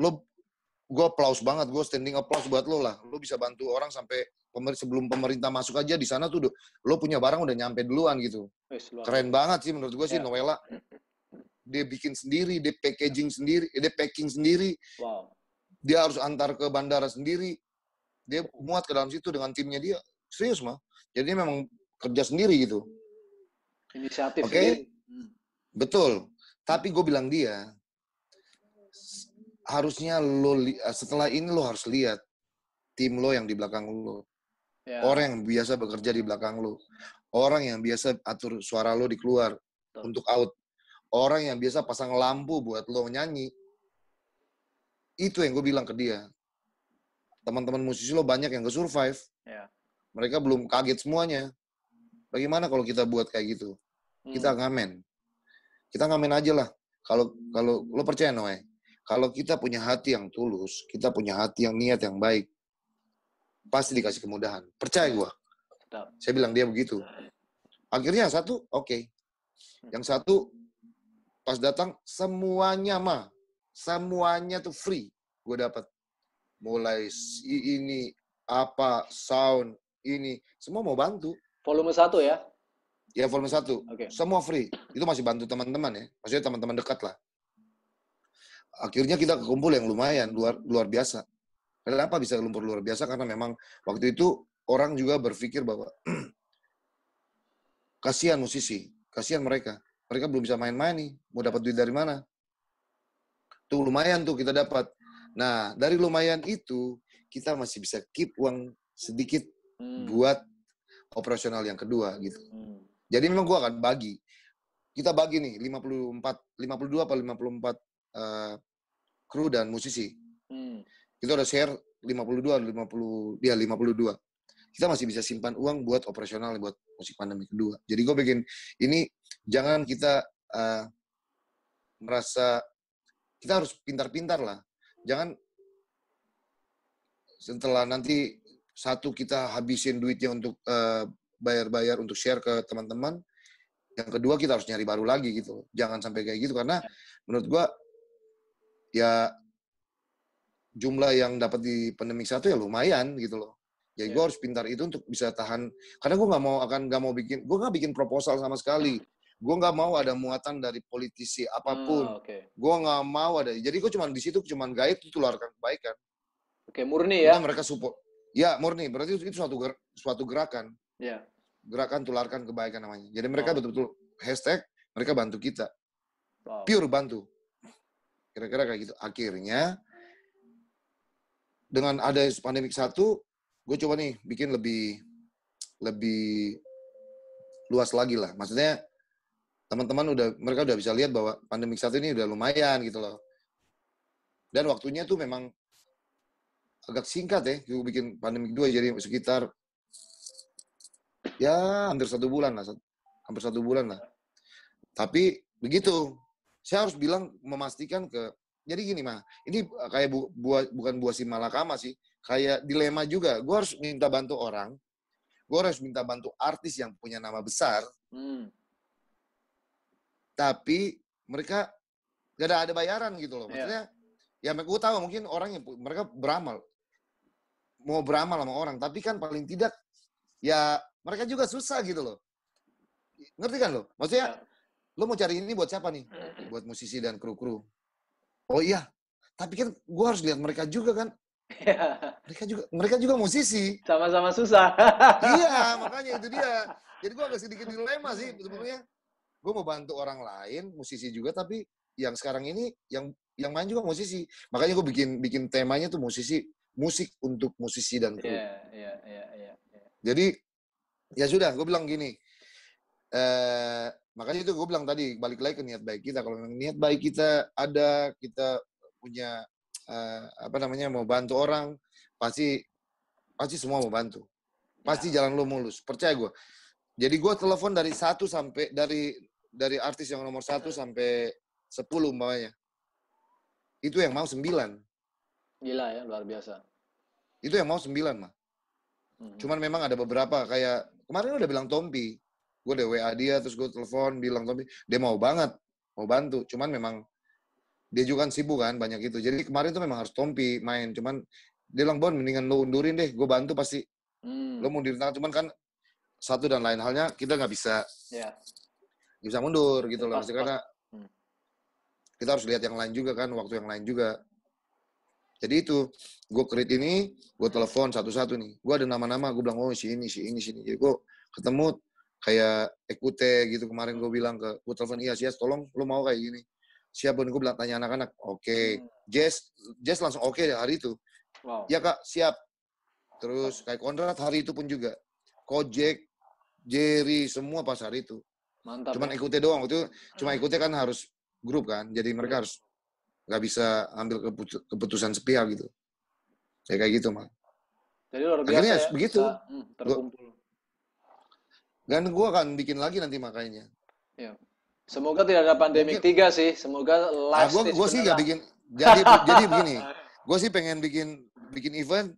lo, gue applause banget, gue standing applause buat lo lah. Lo bisa bantu orang sampai pemer- sebelum pemerintah masuk aja di sana tuh, lo punya barang udah nyampe duluan gitu. Keren banget sih menurut gue sih Ya. Noela. Dia bikin sendiri, dia packaging sendiri, dia packing sendiri wow dia harus antar ke bandara sendiri. Dia muat ke dalam situ dengan timnya dia. Serius mah. Jadi dia memang kerja sendiri gitu. inisiatif Oke. sendiri. Hmm. Betul. Tapi gue bilang dia, harusnya lo setelah ini lo harus lihat tim lo yang di belakang lo. Ya. Orang yang biasa bekerja di belakang lu. Orang yang biasa atur suara lu di keluar Betul. untuk out. Orang yang biasa pasang lampu buat lo nyanyi. Itu yang gue bilang ke dia. Teman-teman musisi lo banyak yang ke-survive. Ya. Mereka belum kaget semuanya. Bagaimana kalau kita buat kayak gitu? Hmm. Kita ngamen. Kita ngamen aja lah. Kalau kalau lo percaya Noe, kalau kita punya hati yang tulus, kita punya hati yang niat yang baik, pasti dikasih kemudahan. Percaya. Sedap. Saya bilang dia begitu. Akhirnya satu, oke. Yang satu, pas datang, semuanya mah. Semuanya tuh free. Gue dapat. Mulai si ini, apa, sound, ini. Semua mau bantu. Volume satu ya. Ya volume satu. Oke. Semua free. Itu masih bantu teman-teman ya. Maksudnya teman-teman dekat lah. Akhirnya kita kekumpul yang lumayan, luar luar biasa. Kenapa bisa lumpur luar biasa? Karena memang waktu itu orang juga berpikir bahwa [CLEARS THROAT] kasihan musisi, kasihan mereka. Mereka belum bisa main-main nih, mau dapat duit dari mana? Tuh lumayan tuh kita dapat. Nah, dari lumayan itu kita masih bisa keep uang sedikit Hmm. buat operasional yang kedua gitu. Hmm. Jadi memang gua akan bagi. Kita bagi nih 54 52 apa 54 eh, kru dan musisi. Kita udah share 52 50 dia 52. Kita masih bisa simpan uang buat operasional buat musik pandemi kedua. Jadi gue bikin ini jangan kita eh, merasa kita harus pintar-pintar lah. Jangan setelah nanti satu kita habisin duitnya untuk eh, bayar-bayar untuk share ke teman-teman. Yang kedua kita harus nyari baru lagi gitu. Jangan sampai kayak gitu karena menurut gua ya jumlah yang dapat di pandemik satu ya lumayan gitu loh. Jadi Ya. gua harus pintar itu untuk bisa tahan. Karena gua nggak mau akan nggak mau bikin, gua nggak bikin proposal sama sekali. Gua nggak mau ada muatan dari politisi apa pun. Ah, Oke. Gua nggak mau ada. Jadi gua cuma di situ cuma gaib itu tularkan kebaikan. Oke, murni ya. Karena mereka support. Ya murni. Berarti itu, suatu ger- suatu gerakan. Ya. Gerakan tularkan kebaikan namanya. Jadi mereka Oh. betul-betul hashtag mereka bantu kita. Wow. pure bantu. Kira-kira kayak gitu. Akhirnya dengan ada pandemik satu, gue coba nih bikin lebih lebih luas lagi lah. Maksudnya teman-teman udah mereka udah bisa lihat bahwa pandemik satu ini udah lumayan gitu loh. Dan waktunya tuh memang agak singkat ya. Gue bikin pandemik dua jadi sekitar ya hampir satu bulan lah, hampir satu bulan lah. Tapi begitu, saya harus bilang memastikan ke jadi gini mah ini kayak bu, buah, bukan buah si malakama sih kayak dilema juga. Gue harus minta bantu orang gue harus minta bantu artis yang punya nama besar. Hmm. tapi mereka gak ada ada bayaran gitu loh. Iya. maksudnya ya gue tahu mungkin orang yang mereka beramal. Mau beramal sama orang tapi kan paling tidak ya mereka juga susah gitu loh. Ngerti kan lo? Maksudnya lo mau cari ini buat siapa nih? [CLEARS THROAT] Buat musisi dan kru-kru oh iya tapi kan gue harus lihat mereka juga kan [LAUGHS] mereka juga mereka juga musisi Sama-sama susah. [LAUGHS] iya makanya itu dia jadi gue agak sedikit dilema sih sebenarnya gue mau bantu orang lain musisi juga tapi yang sekarang ini yang yang main juga musisi makanya gue bikin bikin temanya tuh musisi musik untuk musisi dan kru Iya, iya, iya, iya. iya. jadi ya sudah gue bilang gini eh makanya itu gue bilang tadi balik lagi ke niat baik kita. Kalau memang niat baik kita ada kita punya eh, apa namanya mau bantu orang pasti pasti semua mau bantu. Pasti jalan lu mulus. Percaya gue jadi gue telepon dari satu sampai dari dari artis yang nomor satu sampai sepuluh umpamanya. Itu yang mau sembilan. Gila ya, luar biasa. itu yang mau sembilan mah. Hmm. Cuman memang ada beberapa kayak kemarin udah bilang Tompi, gue udah WA dia terus gue telepon bilang Tompi, dia mau banget mau bantu. Cuman memang dia juga kan sibuk kan banyak itu. Jadi kemarin tuh memang harus Tompi main. Cuman dia bilang Bon mendingan lo undurin deh, gue bantu pasti. Hmm. Lo mundurin tangan. Cuman kan satu dan lain halnya kita nggak bisa nggak bisa mundur gitu loh. Maksudnya karena Hmm. kita harus lihat yang lain juga kan, waktu yang lain juga. Jadi itu, gue create ini, gue telepon satu-satu nih. Gue ada nama-nama, gue bilang, oh si ini, si ini, si ini. Jadi gue ketemu kayak Ekute gitu kemarin gue bilang ke, gue telepon, iya Sias, tolong lu mau kayak gini. Siap, gue bilang tanya anak-anak, oke. Hmm. Jess, Jess langsung oke hari itu. Wow. Ya kak, siap. Terus kayak Konrad hari itu pun juga. Kojek, Jerry, semua pas hari itu. Mantap. Cuman ya. ikutnya doang. Itu cuma ikutnya kan harus grup kan. Jadi mereka harus nggak bisa ambil keputu- keputusan sepihak gitu. Kayak kayak gitu mah. Jadi luar biasa Akhirnya ya. begitu. bisa, hmm, terkumpul. Dan gue akan bikin lagi nanti makanya. Semoga tidak ada pandemi Mungkin- tiga sih. Semoga Nah, live gue stage gue sih beneran. bikin. Jadi [LAUGHS] jadi begini. Gue sih pengen bikin bikin event,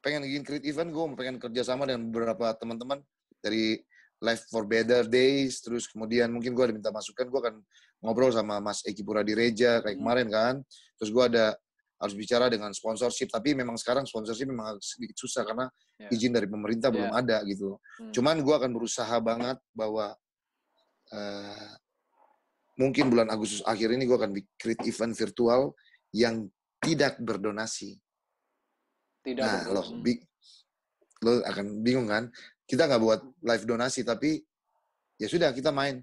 pengen bikin create event. Gue pengen kerjasama dengan beberapa teman-teman dari Life for Better Days. Terus kemudian mungkin gue ada minta masukan. Gue akan ngobrol sama Mas Eki Puradireja kayak Hmm. kemarin kan. Terus gue ada harus bicara dengan sponsorship. Tapi memang sekarang sponsorship memang sedikit susah karena Ya. izin dari pemerintah Ya. belum ada gitu. Hmm. Cuman gue akan berusaha banget bahwa eh, mungkin bulan Agustus akhir ini gue akan create event virtual yang tidak berdonasi. tidak Nah, lo, Hmm. bi- lo akan bingung kan? Kita nggak buat live donasi, tapi ya sudah kita main.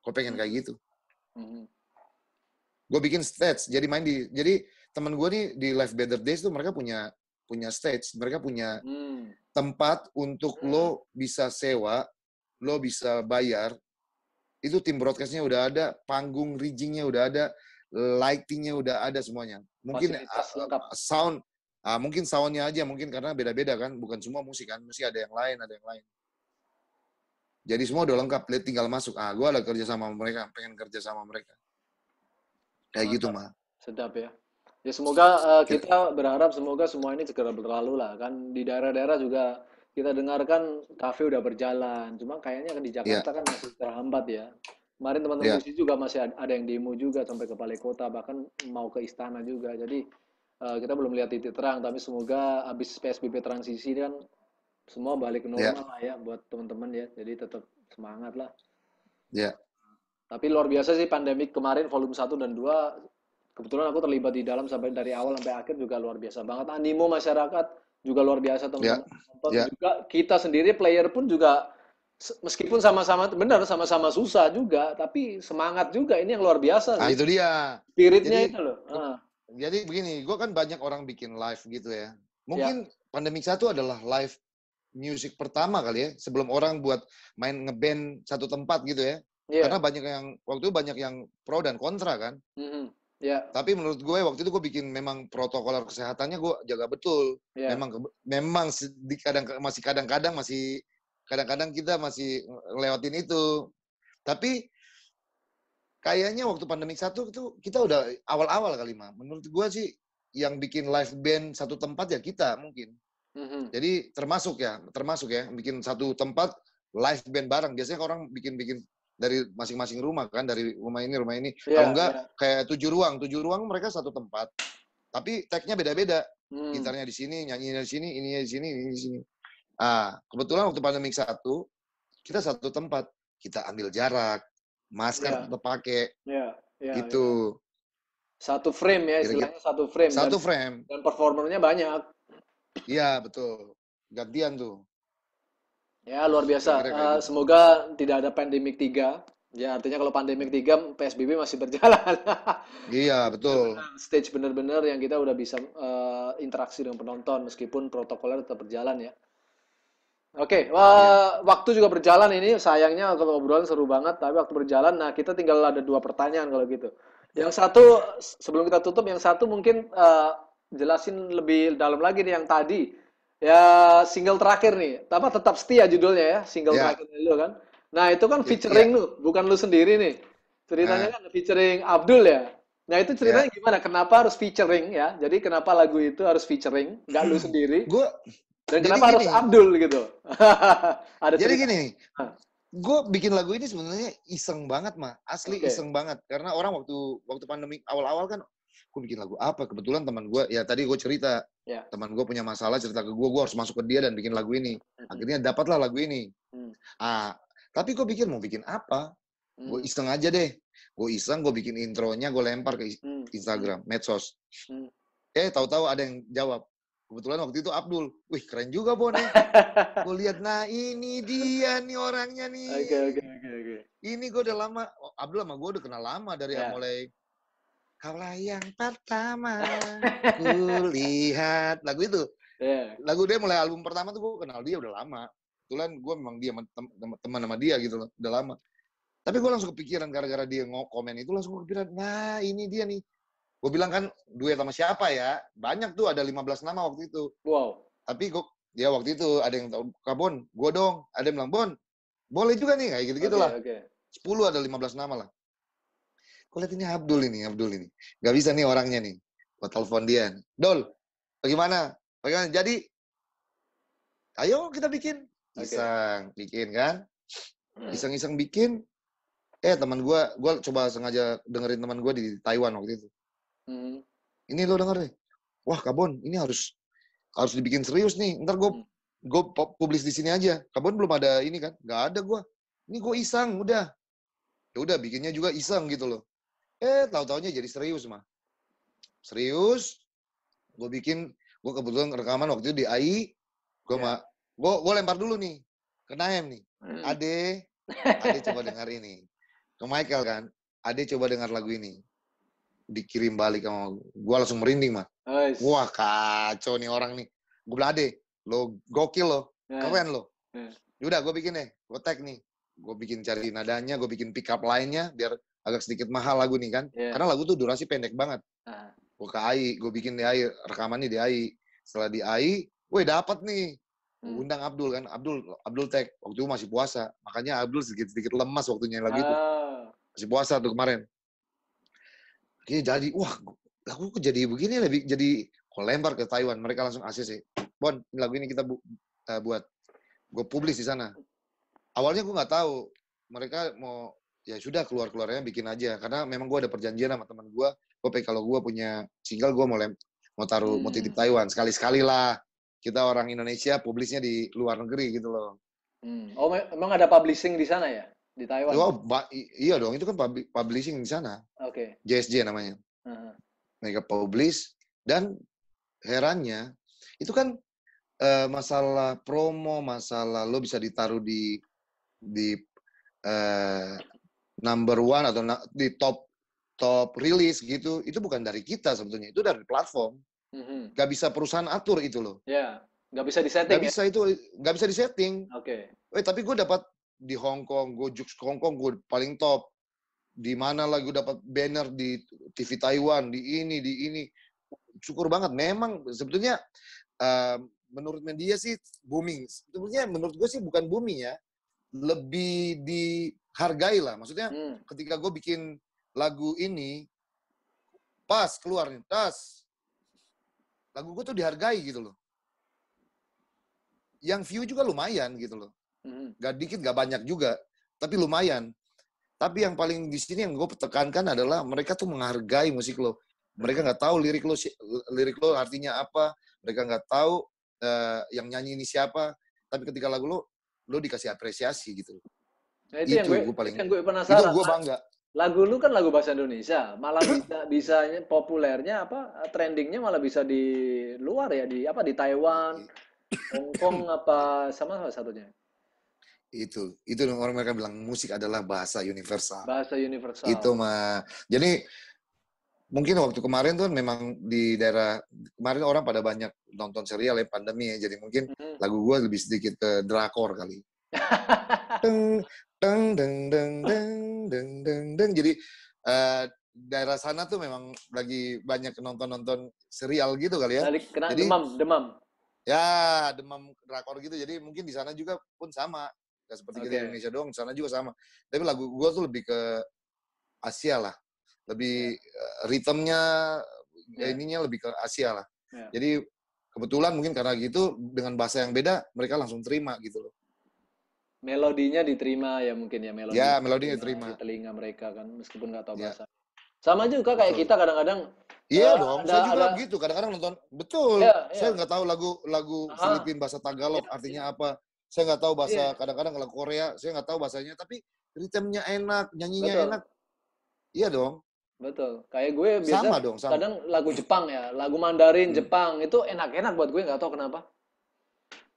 Kok pengen kayak gitu? Hmm. Gue bikin stage, jadi main di, jadi teman gue nih di Live Better Days tuh mereka punya punya stage, mereka punya Hmm. tempat untuk Hmm. lo bisa sewa, lo bisa bayar. Itu tim broadcastnya udah ada, panggung riggingnya udah ada, lightingnya udah ada semuanya. Mungkin uh, sound, ah, mungkin soundnya aja mungkin karena beda-beda kan, bukan semua musik kan, mesti ada yang lain, ada yang lain. Jadi semua udah lengkap, lihat tinggal masuk. Ah, gue ada kerja sama mereka, pengen kerja sama mereka. Kayak gitu mah. Sedap ya. Ya semoga uh, kita berharap semoga semua ini segera berlalu lah kan di daerah-daerah juga kita dengarkan kafe udah berjalan. Cuma kayaknya kan di Jakarta kan masih terhambat ya. Kemarin teman-teman Iya. di sini juga masih ada, yang demo juga sampai ke balai kota bahkan mau ke istana juga. Jadi uh, kita belum lihat titik terang tapi semoga habis PSBB transisi kan semua balik ke normal Iya. lah ya buat teman-teman ya. Jadi tetap semangat lah. Ya, Tapi luar biasa sih pandemik kemarin volume 1 dan 2 kebetulan aku terlibat di dalam sampai dari awal sampai akhir juga luar biasa banget. Animo masyarakat juga luar biasa teman-teman. Nonton ya. Juga kita sendiri player pun juga meskipun sama-sama benar sama-sama susah juga, tapi semangat juga ini yang luar biasa. nah sih. itu dia. Spiritnya Jadi- itu loh. Ah, Jadi begini, gue kan banyak orang bikin live gitu ya. Mungkin pandemik satu adalah live music pertama kali ya, sebelum orang buat main ngeband satu tempat gitu ya. Iya. Karena banyak yang waktu itu banyak yang pro dan kontra kan. Mhm. Ya, Tapi menurut gue waktu itu gue bikin memang protokol kesehatannya gue jaga betul. ya. Memang memang kadang masih kadang-kadang masih kadang-kadang kita masih ngelewatin itu. Tapi kayaknya waktu pandemik satu itu kita udah awal-awal kali mah. Menurut gue sih yang bikin live band satu tempat ya kita mungkin. Mhm. Jadi termasuk ya, termasuk ya bikin satu tempat live band bareng. Biasanya orang bikin-bikin dari masing-masing rumah kan, dari rumah ini rumah ini. Iya, Kalau enggak iya. kayak tujuh ruang, tujuh ruang mereka satu tempat. Tapi tag-nya beda-beda. Hmm. Gitarnya di sini, nyanyinya di sini, ininya di sini, ini di sini. Ah, kebetulan waktu pandemik satu, kita satu tempat. Kita ambil jarak, masker Iya. tetap pakai, Ya, ya, ya. gitu. Satu frame ya, istilahnya satu frame. Satu dan, frame. dan performernya banyak. Iya, betul. Gantian tuh. Ya, luar biasa. Eh, gitu. semoga tidak ada pandemik 3. Ya, artinya kalau pandemik 3, PSBB masih berjalan. [LAUGHS] Iya, betul. Stage bener-bener yang kita udah bisa eh, interaksi dengan penonton, meskipun protokolnya tetap berjalan ya. Oke, wah, waktu juga berjalan ini. Sayangnya kalau obrolan seru banget, tapi waktu berjalan. Nah, kita tinggal ada dua pertanyaan kalau gitu. Yang satu, sebelum kita tutup, yang satu mungkin eh, jelasin lebih dalam lagi nih yang tadi. Ya, single terakhir nih. Apa tetap setia judulnya ya, single Ya. terakhir lu kan. Nah, itu kan Ya. featuring lu, bukan lu sendiri nih. Ceritanya Nah. kan featuring Abdul ya. Nah, itu ceritanya gimana? Kenapa harus featuring ya? Jadi kenapa lagu itu harus featuring, nggak lu sendiri? Gue Dan Jadi kenapa harus gini. Abdul gitu? [LAUGHS] Ada Jadi gini, Hah. gue bikin lagu ini sebenarnya iseng banget mah, asli Oke. iseng banget. Karena orang waktu waktu pandemi awal-awal kan, gue bikin lagu apa? Kebetulan teman gue, ya tadi gue cerita, Ya. teman gue punya masalah cerita ke gue, gue harus masuk ke dia dan bikin lagu ini. Akhirnya dapatlah lagu ini. Hmm. Ah, tapi gue pikir mau bikin apa? Hmm. Gue iseng aja deh. Gue iseng, gue bikin intronya, gue lempar ke Hmm. Instagram, medsos. Hmm. Eh, tahu-tahu ada yang jawab. Kebetulan waktu itu Abdul. Wih, keren juga, Bon. [LAUGHS] gue lihat, nah ini dia nih orangnya nih. Oke oke oke oke. Ini gue udah lama, oh, Abdul sama gue udah kenal lama dari Ya. mulai Kaulah yang pertama kulihat lagu itu. Iya. lagu dia mulai album pertama tuh gue kenal dia udah lama. Kebetulan gue memang dia teman sama dia gitu loh, udah lama. Tapi gue langsung kepikiran gara-gara dia komen itu langsung kepikiran, nah ini dia nih. Gue bilang kan duet sama siapa ya? Banyak tuh ada 15 nama waktu itu. Wow. Tapi gue ya waktu itu ada yang tahu Kabon, gue dong. Ada yang bilang Bon, boleh juga nih kayak gitu-gitu lah. Oke, oke. 10 ada 15 nama lah. Gue lihat ini Abdul ini, Abdul ini. Gak bisa nih orangnya nih. Gue telepon dia. Dol, bagaimana? Bagaimana? Jadi, ayo kita bikin. Iseng, bikin kan. Iseng-iseng bikin. Eh teman gue, gue coba sengaja dengerin teman gue di Taiwan waktu itu. Hmm. Ini lo denger deh. Wah Kabon, ini harus harus dibikin serius nih. Ntar gue Hmm. gue publis di sini aja. Kabon belum ada ini kan? Gak ada gue. Ini gue iseng, udah. Ya udah, bikinnya juga iseng gitu loh. Eh, tahu-taunya jadi serius mah. Serius. Gue bikin, gue kebetulan rekaman waktu itu di AI. Gue Ya. mah, gue gue lempar dulu nih ke Naem nih. Hmm. Ade, Ade coba dengar ini. Ke Michael kan, Ade coba dengar lagu ini. Dikirim balik sama gue langsung merinding mah. Guys. Wah kacau nih orang nih. Gue bilang Ade, lo gokil lo, Ya. keren lo. Hmm. Yaudah gue bikin deh, gue tag nih. Gue bikin cari nadanya, gue bikin pick up lainnya biar agak sedikit mahal lagu nih kan. Ya. Karena lagu tuh durasi pendek banget. Ah. Gue ke AI, gue bikin di AI, rekamannya di AI. Setelah di AI, weh dapat nih. Hmm. undang Abdul kan, Abdul, Abdul tag. Waktu itu masih puasa, makanya Abdul sedikit-sedikit lemas waktu nyanyi lagu itu. Ah. Masih puasa tuh kemarin. Akhirnya jadi, wah lagu kok jadi begini lebih jadi gue lempar ke Taiwan. Mereka langsung ACC. Bon, lagu ini kita bu- eh, buat. Gue publis di sana. Awalnya gue nggak tahu. Mereka mau, ya sudah keluar-keluarnya bikin aja. Karena memang gue ada perjanjian sama teman gue. Gue pengen kalau gue punya single, gue mau lem mau taruh, mau titip Hmm. Taiwan. Sekali-sekali lah. Kita orang Indonesia publisnya di luar negeri gitu loh. Hmm. Oh, emang ada publishing di sana ya? Di Taiwan? Oh, iya dong, itu kan publi- publishing di sana. Oke. JSJ namanya. Ah. mereka publish dan herannya itu kan eh, masalah promo masalah lo bisa ditaruh di di eh, number one atau di top top release gitu itu bukan dari kita sebetulnya itu dari platform. Mhm. gak bisa perusahaan atur itu loh. Ya, nggak bisa disetting gak ya? bisa itu gak bisa disetting. Oke. eh tapi gue dapat di Hong Kong gue jux Hong Kong gue paling top. Di mana lagi gue dapat banner di TV Taiwan di ini di ini. Syukur banget memang sebetulnya eh, menurut media sih booming. Sebetulnya menurut gue sih bukan booming ya. Lebih dihargai lah maksudnya Hmm. ketika gue bikin lagu ini pas keluar nih tas. Lagu gue tuh dihargai gitu loh. Yang view juga lumayan gitu loh. Mhm. gak dikit gak banyak juga tapi lumayan. Tapi yang paling di sini yang gue tekankan adalah mereka tuh menghargai musik lo. Mereka nggak tahu lirik lo lirik lo artinya apa. Mereka nggak tahu eh, yang nyanyi ini siapa. Tapi ketika lagu lo lo dikasih apresiasi gitu Nah, itu, yang Itu gue, gue paling- yang gue itu penasaran. gue bangga. Lagu lu kan lagu bahasa Indonesia, malah bisa bisanya populernya apa trendingnya malah bisa di luar ya di apa di Taiwan, Hong Kong apa sama apa satunya? Itu itu orang mereka bilang musik adalah bahasa universal. Bahasa universal. itu mah. Jadi mungkin waktu kemarin tuh memang di daerah kemarin orang pada banyak nonton serial ya pandemi ya. Jadi mungkin Mhm. lagu gue lebih sedikit ke drakor kali. [LAUGHS] Deng deng deng deng deng deng deng deng. Jadi eh, daerah sana tuh memang lagi banyak nonton nonton serial gitu kali ya. Kena Jadi- demam, demam. ya demam drakor gitu. Jadi mungkin di sana juga pun sama. Gak seperti kita Oke. di Indonesia doang di sana juga sama. Tapi lagu gue tuh lebih ke Asia lah. Lebih eh, ritmenya Ya. ininya lebih ke Asia lah. Ya. jadi kebetulan mungkin karena gitu dengan bahasa yang beda mereka langsung terima gitu loh Melodinya diterima ya mungkin ya melodi. Ya, melodinya diterima. di telinga mereka kan meskipun nggak tahu Ya. bahasa. Sama juga kayak Betul. kita kadang-kadang Iya Eh, dong, ada- saya juga ada- begitu. Kadang-kadang nonton, betul. Iya, iya. Saya nggak tahu lagu lagu Ah. Filipin bahasa Tagalog Iya, artinya apa. Saya nggak tahu bahasa. Iya. Kadang-kadang lagu Korea, saya nggak tahu bahasanya. Tapi ritmenya enak, nyanyinya Betul. enak. Iya dong, betul. Kayak gue biasa sama dong, sama. kadang lagu Jepang ya, lagu Mandarin Hmm. Jepang itu enak-enak buat gue nggak tahu kenapa.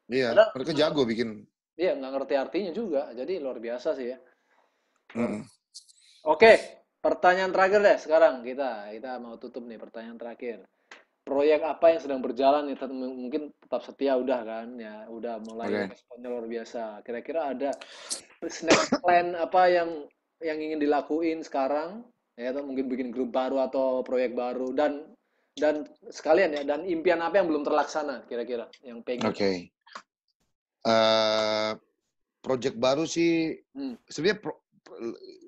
Iya, kadang- mereka jago bikin. Iya nggak ngerti artinya juga, jadi luar biasa sih ya. Mm. Oke, pertanyaan terakhir deh sekarang kita kita mau tutup nih pertanyaan terakhir. proyek apa yang sedang berjalan nih mungkin tetap setia udah kan ya udah mulai okay. responnya luar biasa kira-kira ada snack plan apa yang yang ingin dilakuin sekarang ya atau mungkin bikin grup baru atau proyek baru dan dan sekalian ya dan impian apa yang belum terlaksana kira-kira yang pengen oke okay. Uh, eh, proyek baru sih hmm. sebenarnya pro,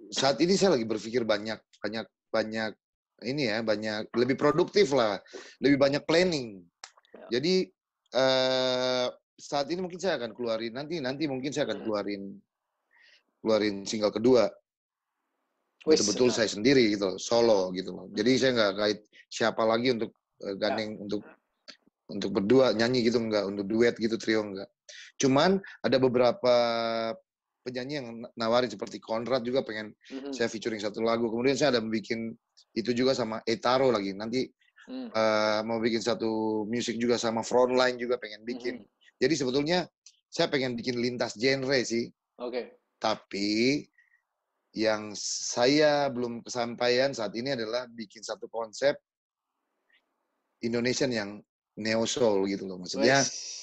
saat ini saya lagi berpikir banyak banyak banyak ini ya banyak lebih produktif lah, lebih banyak planning. Ya. Jadi uh, saat ini mungkin saya akan keluarin nanti nanti mungkin saya akan hmm. keluarin keluarin single kedua. Betul-betul saya sendiri gitu, solo gitu loh. Jadi saya nggak kait siapa lagi untuk uh, gandeng ya. untuk untuk berdua nyanyi gitu enggak, untuk duet gitu trio enggak. Cuman ada beberapa penyanyi yang nawarin seperti Konrad juga pengen mm-hmm. saya featuring satu lagu. Kemudian saya ada bikin itu juga sama Etaro lagi. Nanti mm. uh, mau bikin satu musik juga sama Frontline juga pengen bikin. Mm-hmm. Jadi sebetulnya saya pengen bikin lintas genre sih. Oke. Okay. Tapi yang saya belum kesampaian saat ini adalah bikin satu konsep Indonesian yang neo soul gitu loh. Maksudnya Weiss.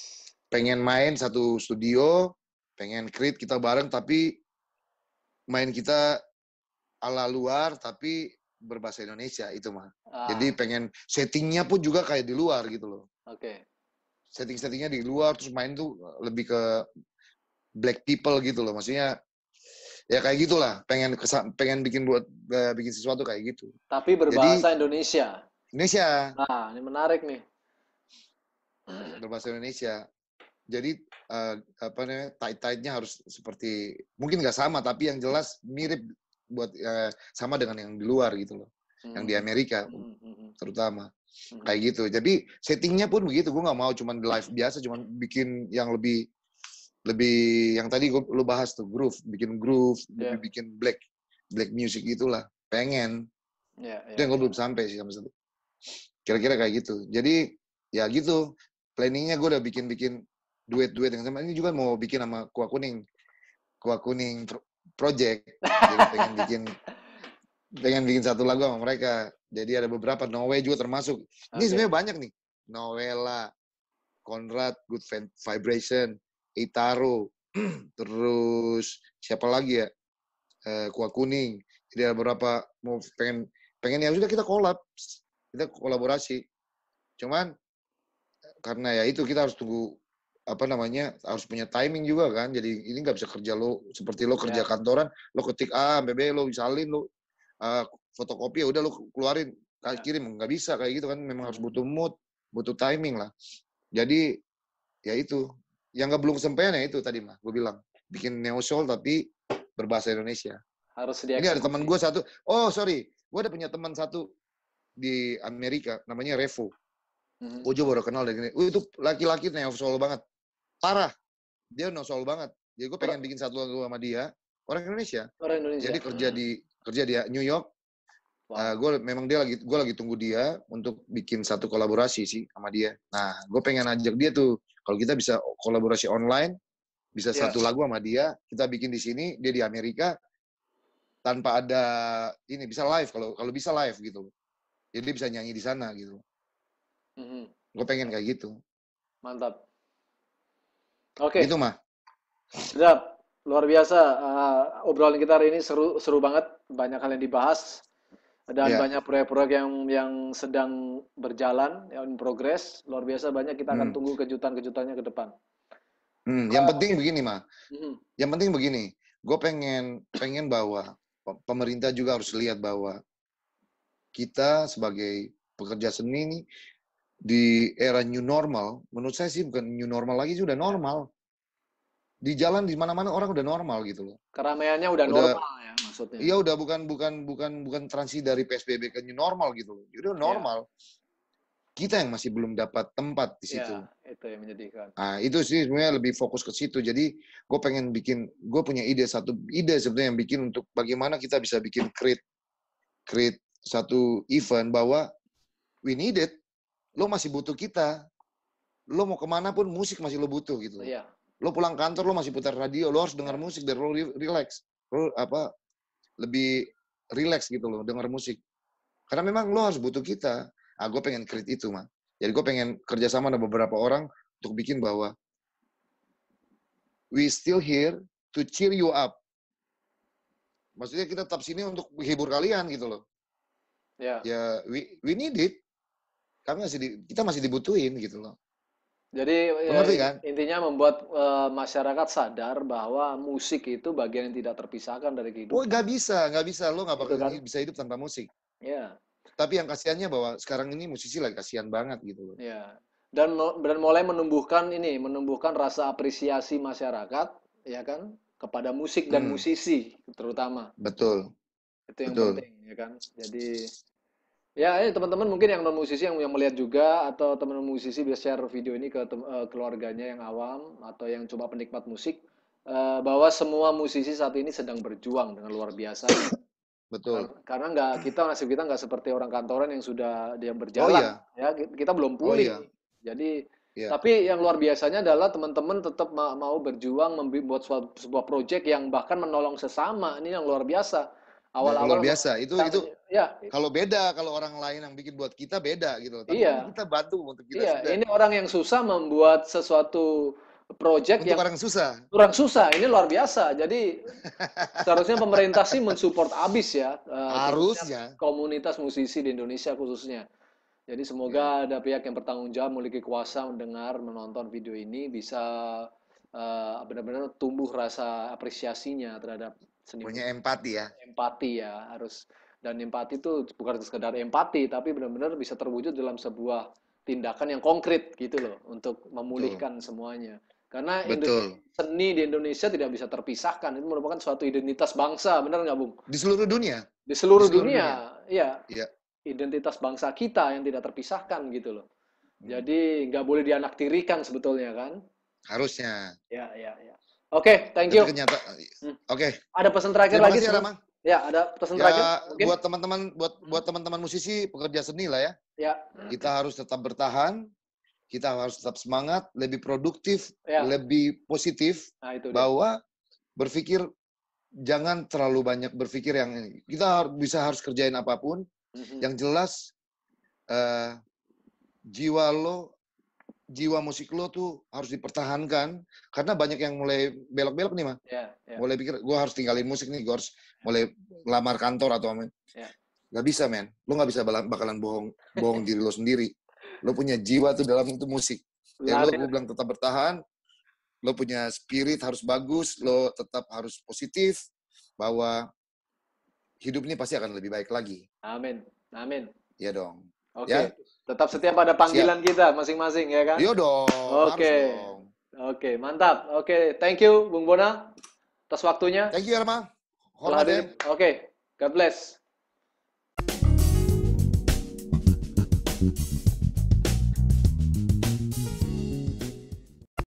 Pengen main satu studio pengen create kita bareng tapi main kita ala luar tapi berbahasa Indonesia itu mah. Ah. Jadi pengen settingnya pun juga kayak di luar gitu loh. Oke. Okay. Setting-settingnya di luar terus main tuh lebih ke black people gitu loh. Maksudnya ya kayak gitulah. Pengen pengen bikin buat uh, bikin sesuatu kayak gitu. Tapi berbahasa Jadi, Indonesia. Indonesia. Nah, ini menarik nih. Berbahasa Indonesia jadi uh, apa namanya tight-tightnya harus seperti mungkin nggak sama tapi yang jelas mirip buat uh, sama dengan yang di luar gitu loh hmm. yang di hmm. Amerika hmm, hmm, hmm. terutama hmm. kayak gitu jadi settingnya pun begitu gue nggak mau cuman live biasa cuman bikin yang lebih lebih yang tadi gue lu bahas tuh groove bikin groove yeah. lebih bikin black black music gitulah pengen yeah, yeah, itu yang gue yeah. belum sampai sih sama sekali kira-kira kayak gitu jadi ya gitu planningnya gue udah bikin-bikin duet-duet yang sama. Ini juga mau bikin sama kuah kuning. Kuah kuning pro project. Jadi pengen bikin [LAUGHS] pengen bikin satu lagu sama mereka. Jadi ada beberapa. Nowe juga termasuk. Ini okay. sebenarnya banyak nih. Novela Conrad Good Vibration Itaro. [CLEARS THROAT] Terus siapa lagi ya? Uh, kuah kuning. Jadi ada beberapa mau pengen pengen ya sudah kita kolab kita kolaborasi. Cuman karena ya itu kita harus tunggu apa namanya harus punya timing juga kan. Jadi ini nggak bisa kerja lo seperti lo kerja ya. kantoran lo ketik A BB lo salin lo uh, fotokopi ya udah lo keluarin ya. kirim. Nggak bisa kayak gitu kan memang harus butuh mood butuh timing lah. Jadi ya itu. Yang nggak belum kesampaian ya itu tadi mah gue bilang. Bikin neo soul tapi berbahasa Indonesia. Harus dia ini ada teman gue satu oh sorry. Gue ada punya teman satu di Amerika namanya Revo. Mm-hmm. Ujo baru kenal dari ini. Oh, itu laki-laki neo soul banget parah. Dia no soul banget. Jadi gue pengen bikin satu lagu sama dia. Orang Indonesia. Orang Indonesia. Jadi kerja di kerja di New York. Wow. uh, gue memang dia lagi gue lagi tunggu dia untuk bikin satu kolaborasi sih sama dia. Nah gue pengen ajak dia tuh kalau kita bisa kolaborasi online bisa yeah. satu lagu sama dia kita bikin di sini dia di Amerika tanpa ada ini bisa live kalau kalau bisa live gitu. Jadi bisa nyanyi di sana gitu. Mm -hmm. gue pengen kayak gitu. Mantap Oke. Okay. Itu mah. Sedap. Luar biasa. Uh, obrolan kita hari ini seru seru banget. Banyak hal yang dibahas dan yeah. banyak proyek-proyek yang yang sedang berjalan, yang in progress. Luar biasa banyak. Kita akan hmm. tunggu kejutan-kejutannya ke depan. Hmm, yang uh, penting begini mah. Hmm. Yang penting begini. Gue pengen pengen bahwa pemerintah juga harus lihat bahwa kita sebagai pekerja seni ini di era new normal, menurut saya sih bukan new normal lagi, sudah normal. Di jalan di mana-mana orang udah normal gitu loh. Keramaiannya udah, udah normal ya maksudnya. Iya udah bukan bukan bukan bukan transisi dari PSBB ke new normal gitu loh. Udah iya. normal. Ya. Kita yang masih belum dapat tempat di situ. Ya, itu yang menyedihkan. Nah, itu sih sebenarnya lebih fokus ke situ. Jadi, gue pengen bikin, gue punya ide satu ide sebenarnya yang bikin untuk bagaimana kita bisa bikin create create satu event bahwa we need it lo masih butuh kita. Lo mau ke mana pun musik masih lo butuh gitu. Iya. Lo pulang kantor lo masih putar radio, lo harus dengar musik biar lo relax. Lo apa lebih relax gitu lo dengar musik. Karena memang lo harus butuh kita. Ah, gue pengen create itu mah. Jadi gue pengen kerjasama dengan beberapa orang untuk bikin bahwa we still here to cheer you up. Maksudnya kita tetap sini untuk menghibur kalian gitu loh. Ya. Ya, we, we need it. Kami masih di, kita masih dibutuhin gitu loh. Jadi ya, Mengerti kan? intinya membuat eh, masyarakat sadar bahwa musik itu bagian yang tidak terpisahkan dari Oh, kehidupan. nggak bisa, nggak bisa. Lo nggak bakal Gitu kan? bisa hidup tanpa musik. Ya, Tapi yang kasihannya bahwa sekarang ini musisi lagi kasihan banget gitu loh. ya. Dan dan mulai menumbuhkan ini, menumbuhkan rasa apresiasi masyarakat, ya kan, kepada musik dan Hmm. musisi terutama. Betul. Itu yang Betul. penting, ya kan. Jadi ya ini teman-teman mungkin yang non musisi yang yang melihat juga atau teman musisi bisa share video ini ke eh, keluarganya yang awam atau yang coba penikmat musik eh, bahwa semua musisi saat ini sedang berjuang dengan luar biasa. Betul. Kar- Karena nggak kita nasib kita nggak seperti orang kantoran yang sudah dia Oh berjalan, iya. ya ki- kita belum Oh pulih. iya. Jadi Iya. tapi yang luar biasanya adalah teman-teman tetap ma- mau berjuang membuat suatu, sebuah proyek yang bahkan menolong sesama. Ini yang luar biasa. Dan Awal-awal luar biasa. Itu kita- itu ya kalau beda kalau orang lain yang bikin buat kita beda gitu. Tapi Iya. kita bantu untuk kita Iya, sudah. ini orang yang susah membuat sesuatu project Untuk yang orang susah. kurang susah. Ini luar biasa. Jadi seharusnya pemerintah sih mensupport abis ya. eh, khususnya Harusnya. komunitas musisi di Indonesia khususnya. Jadi semoga Iya. ada pihak yang bertanggung jawab memiliki kuasa mendengar, menonton video ini bisa eh, benar-benar tumbuh rasa apresiasinya terhadap seni Punya empati ya. empati ya harus dan empati itu bukan sekedar empati tapi benar-benar bisa terwujud dalam sebuah tindakan yang konkret gitu loh untuk memulihkan semuanya karena Betul. seni di Indonesia tidak bisa terpisahkan itu merupakan suatu identitas bangsa benar nggak bung Di seluruh dunia. di seluruh, Di seluruh dunia, iya Iya. identitas bangsa kita yang tidak terpisahkan gitu loh Hmm. jadi nggak boleh dianaktirikan sebetulnya kan Harusnya. ya ya ya oke thank Tapi you. Hmm. Oke. ada pesan terakhir Terima lagi kasih sebelum- Rama. ya ada pesan terakhir Ya mungkin buat teman-teman buat buat teman-teman musisi pekerja seni lah ya. ya Kita harus tetap bertahan. Kita harus tetap semangat, lebih produktif, ya lebih positif nah itu dia. bahwa berpikir jangan terlalu banyak berpikir yang ini. Kita bisa harus kerjain apa pun. Mhm. Yang jelas eh, jiwa lo, jiwa musik lo tuh harus dipertahankan karena banyak yang mulai belok-belok nih mah. Ya, ya. Mulai pikir gue harus tinggalin musik nih, gue harus mulai lamar kantor atau apa. Ya. Gak bisa men, lo gak bisa bakalan bohong bohong diri lo sendiri. Lo punya jiwa tuh dalam itu musik. Ya lo gue bilang tetap bertahan, lo punya spirit harus bagus, lo tetap harus positif bahwa hidup ini pasti akan lebih baik lagi. Amin. Amin. Ya dong. Oke. Ya. Tetap setia pada panggilan kita masing-masing ya kan? Yo dong. Oke. dong. Oke, mantap. Oke, thank you Bung Bona atas waktunya. Thank you Arma. Ya. Oke, God bless.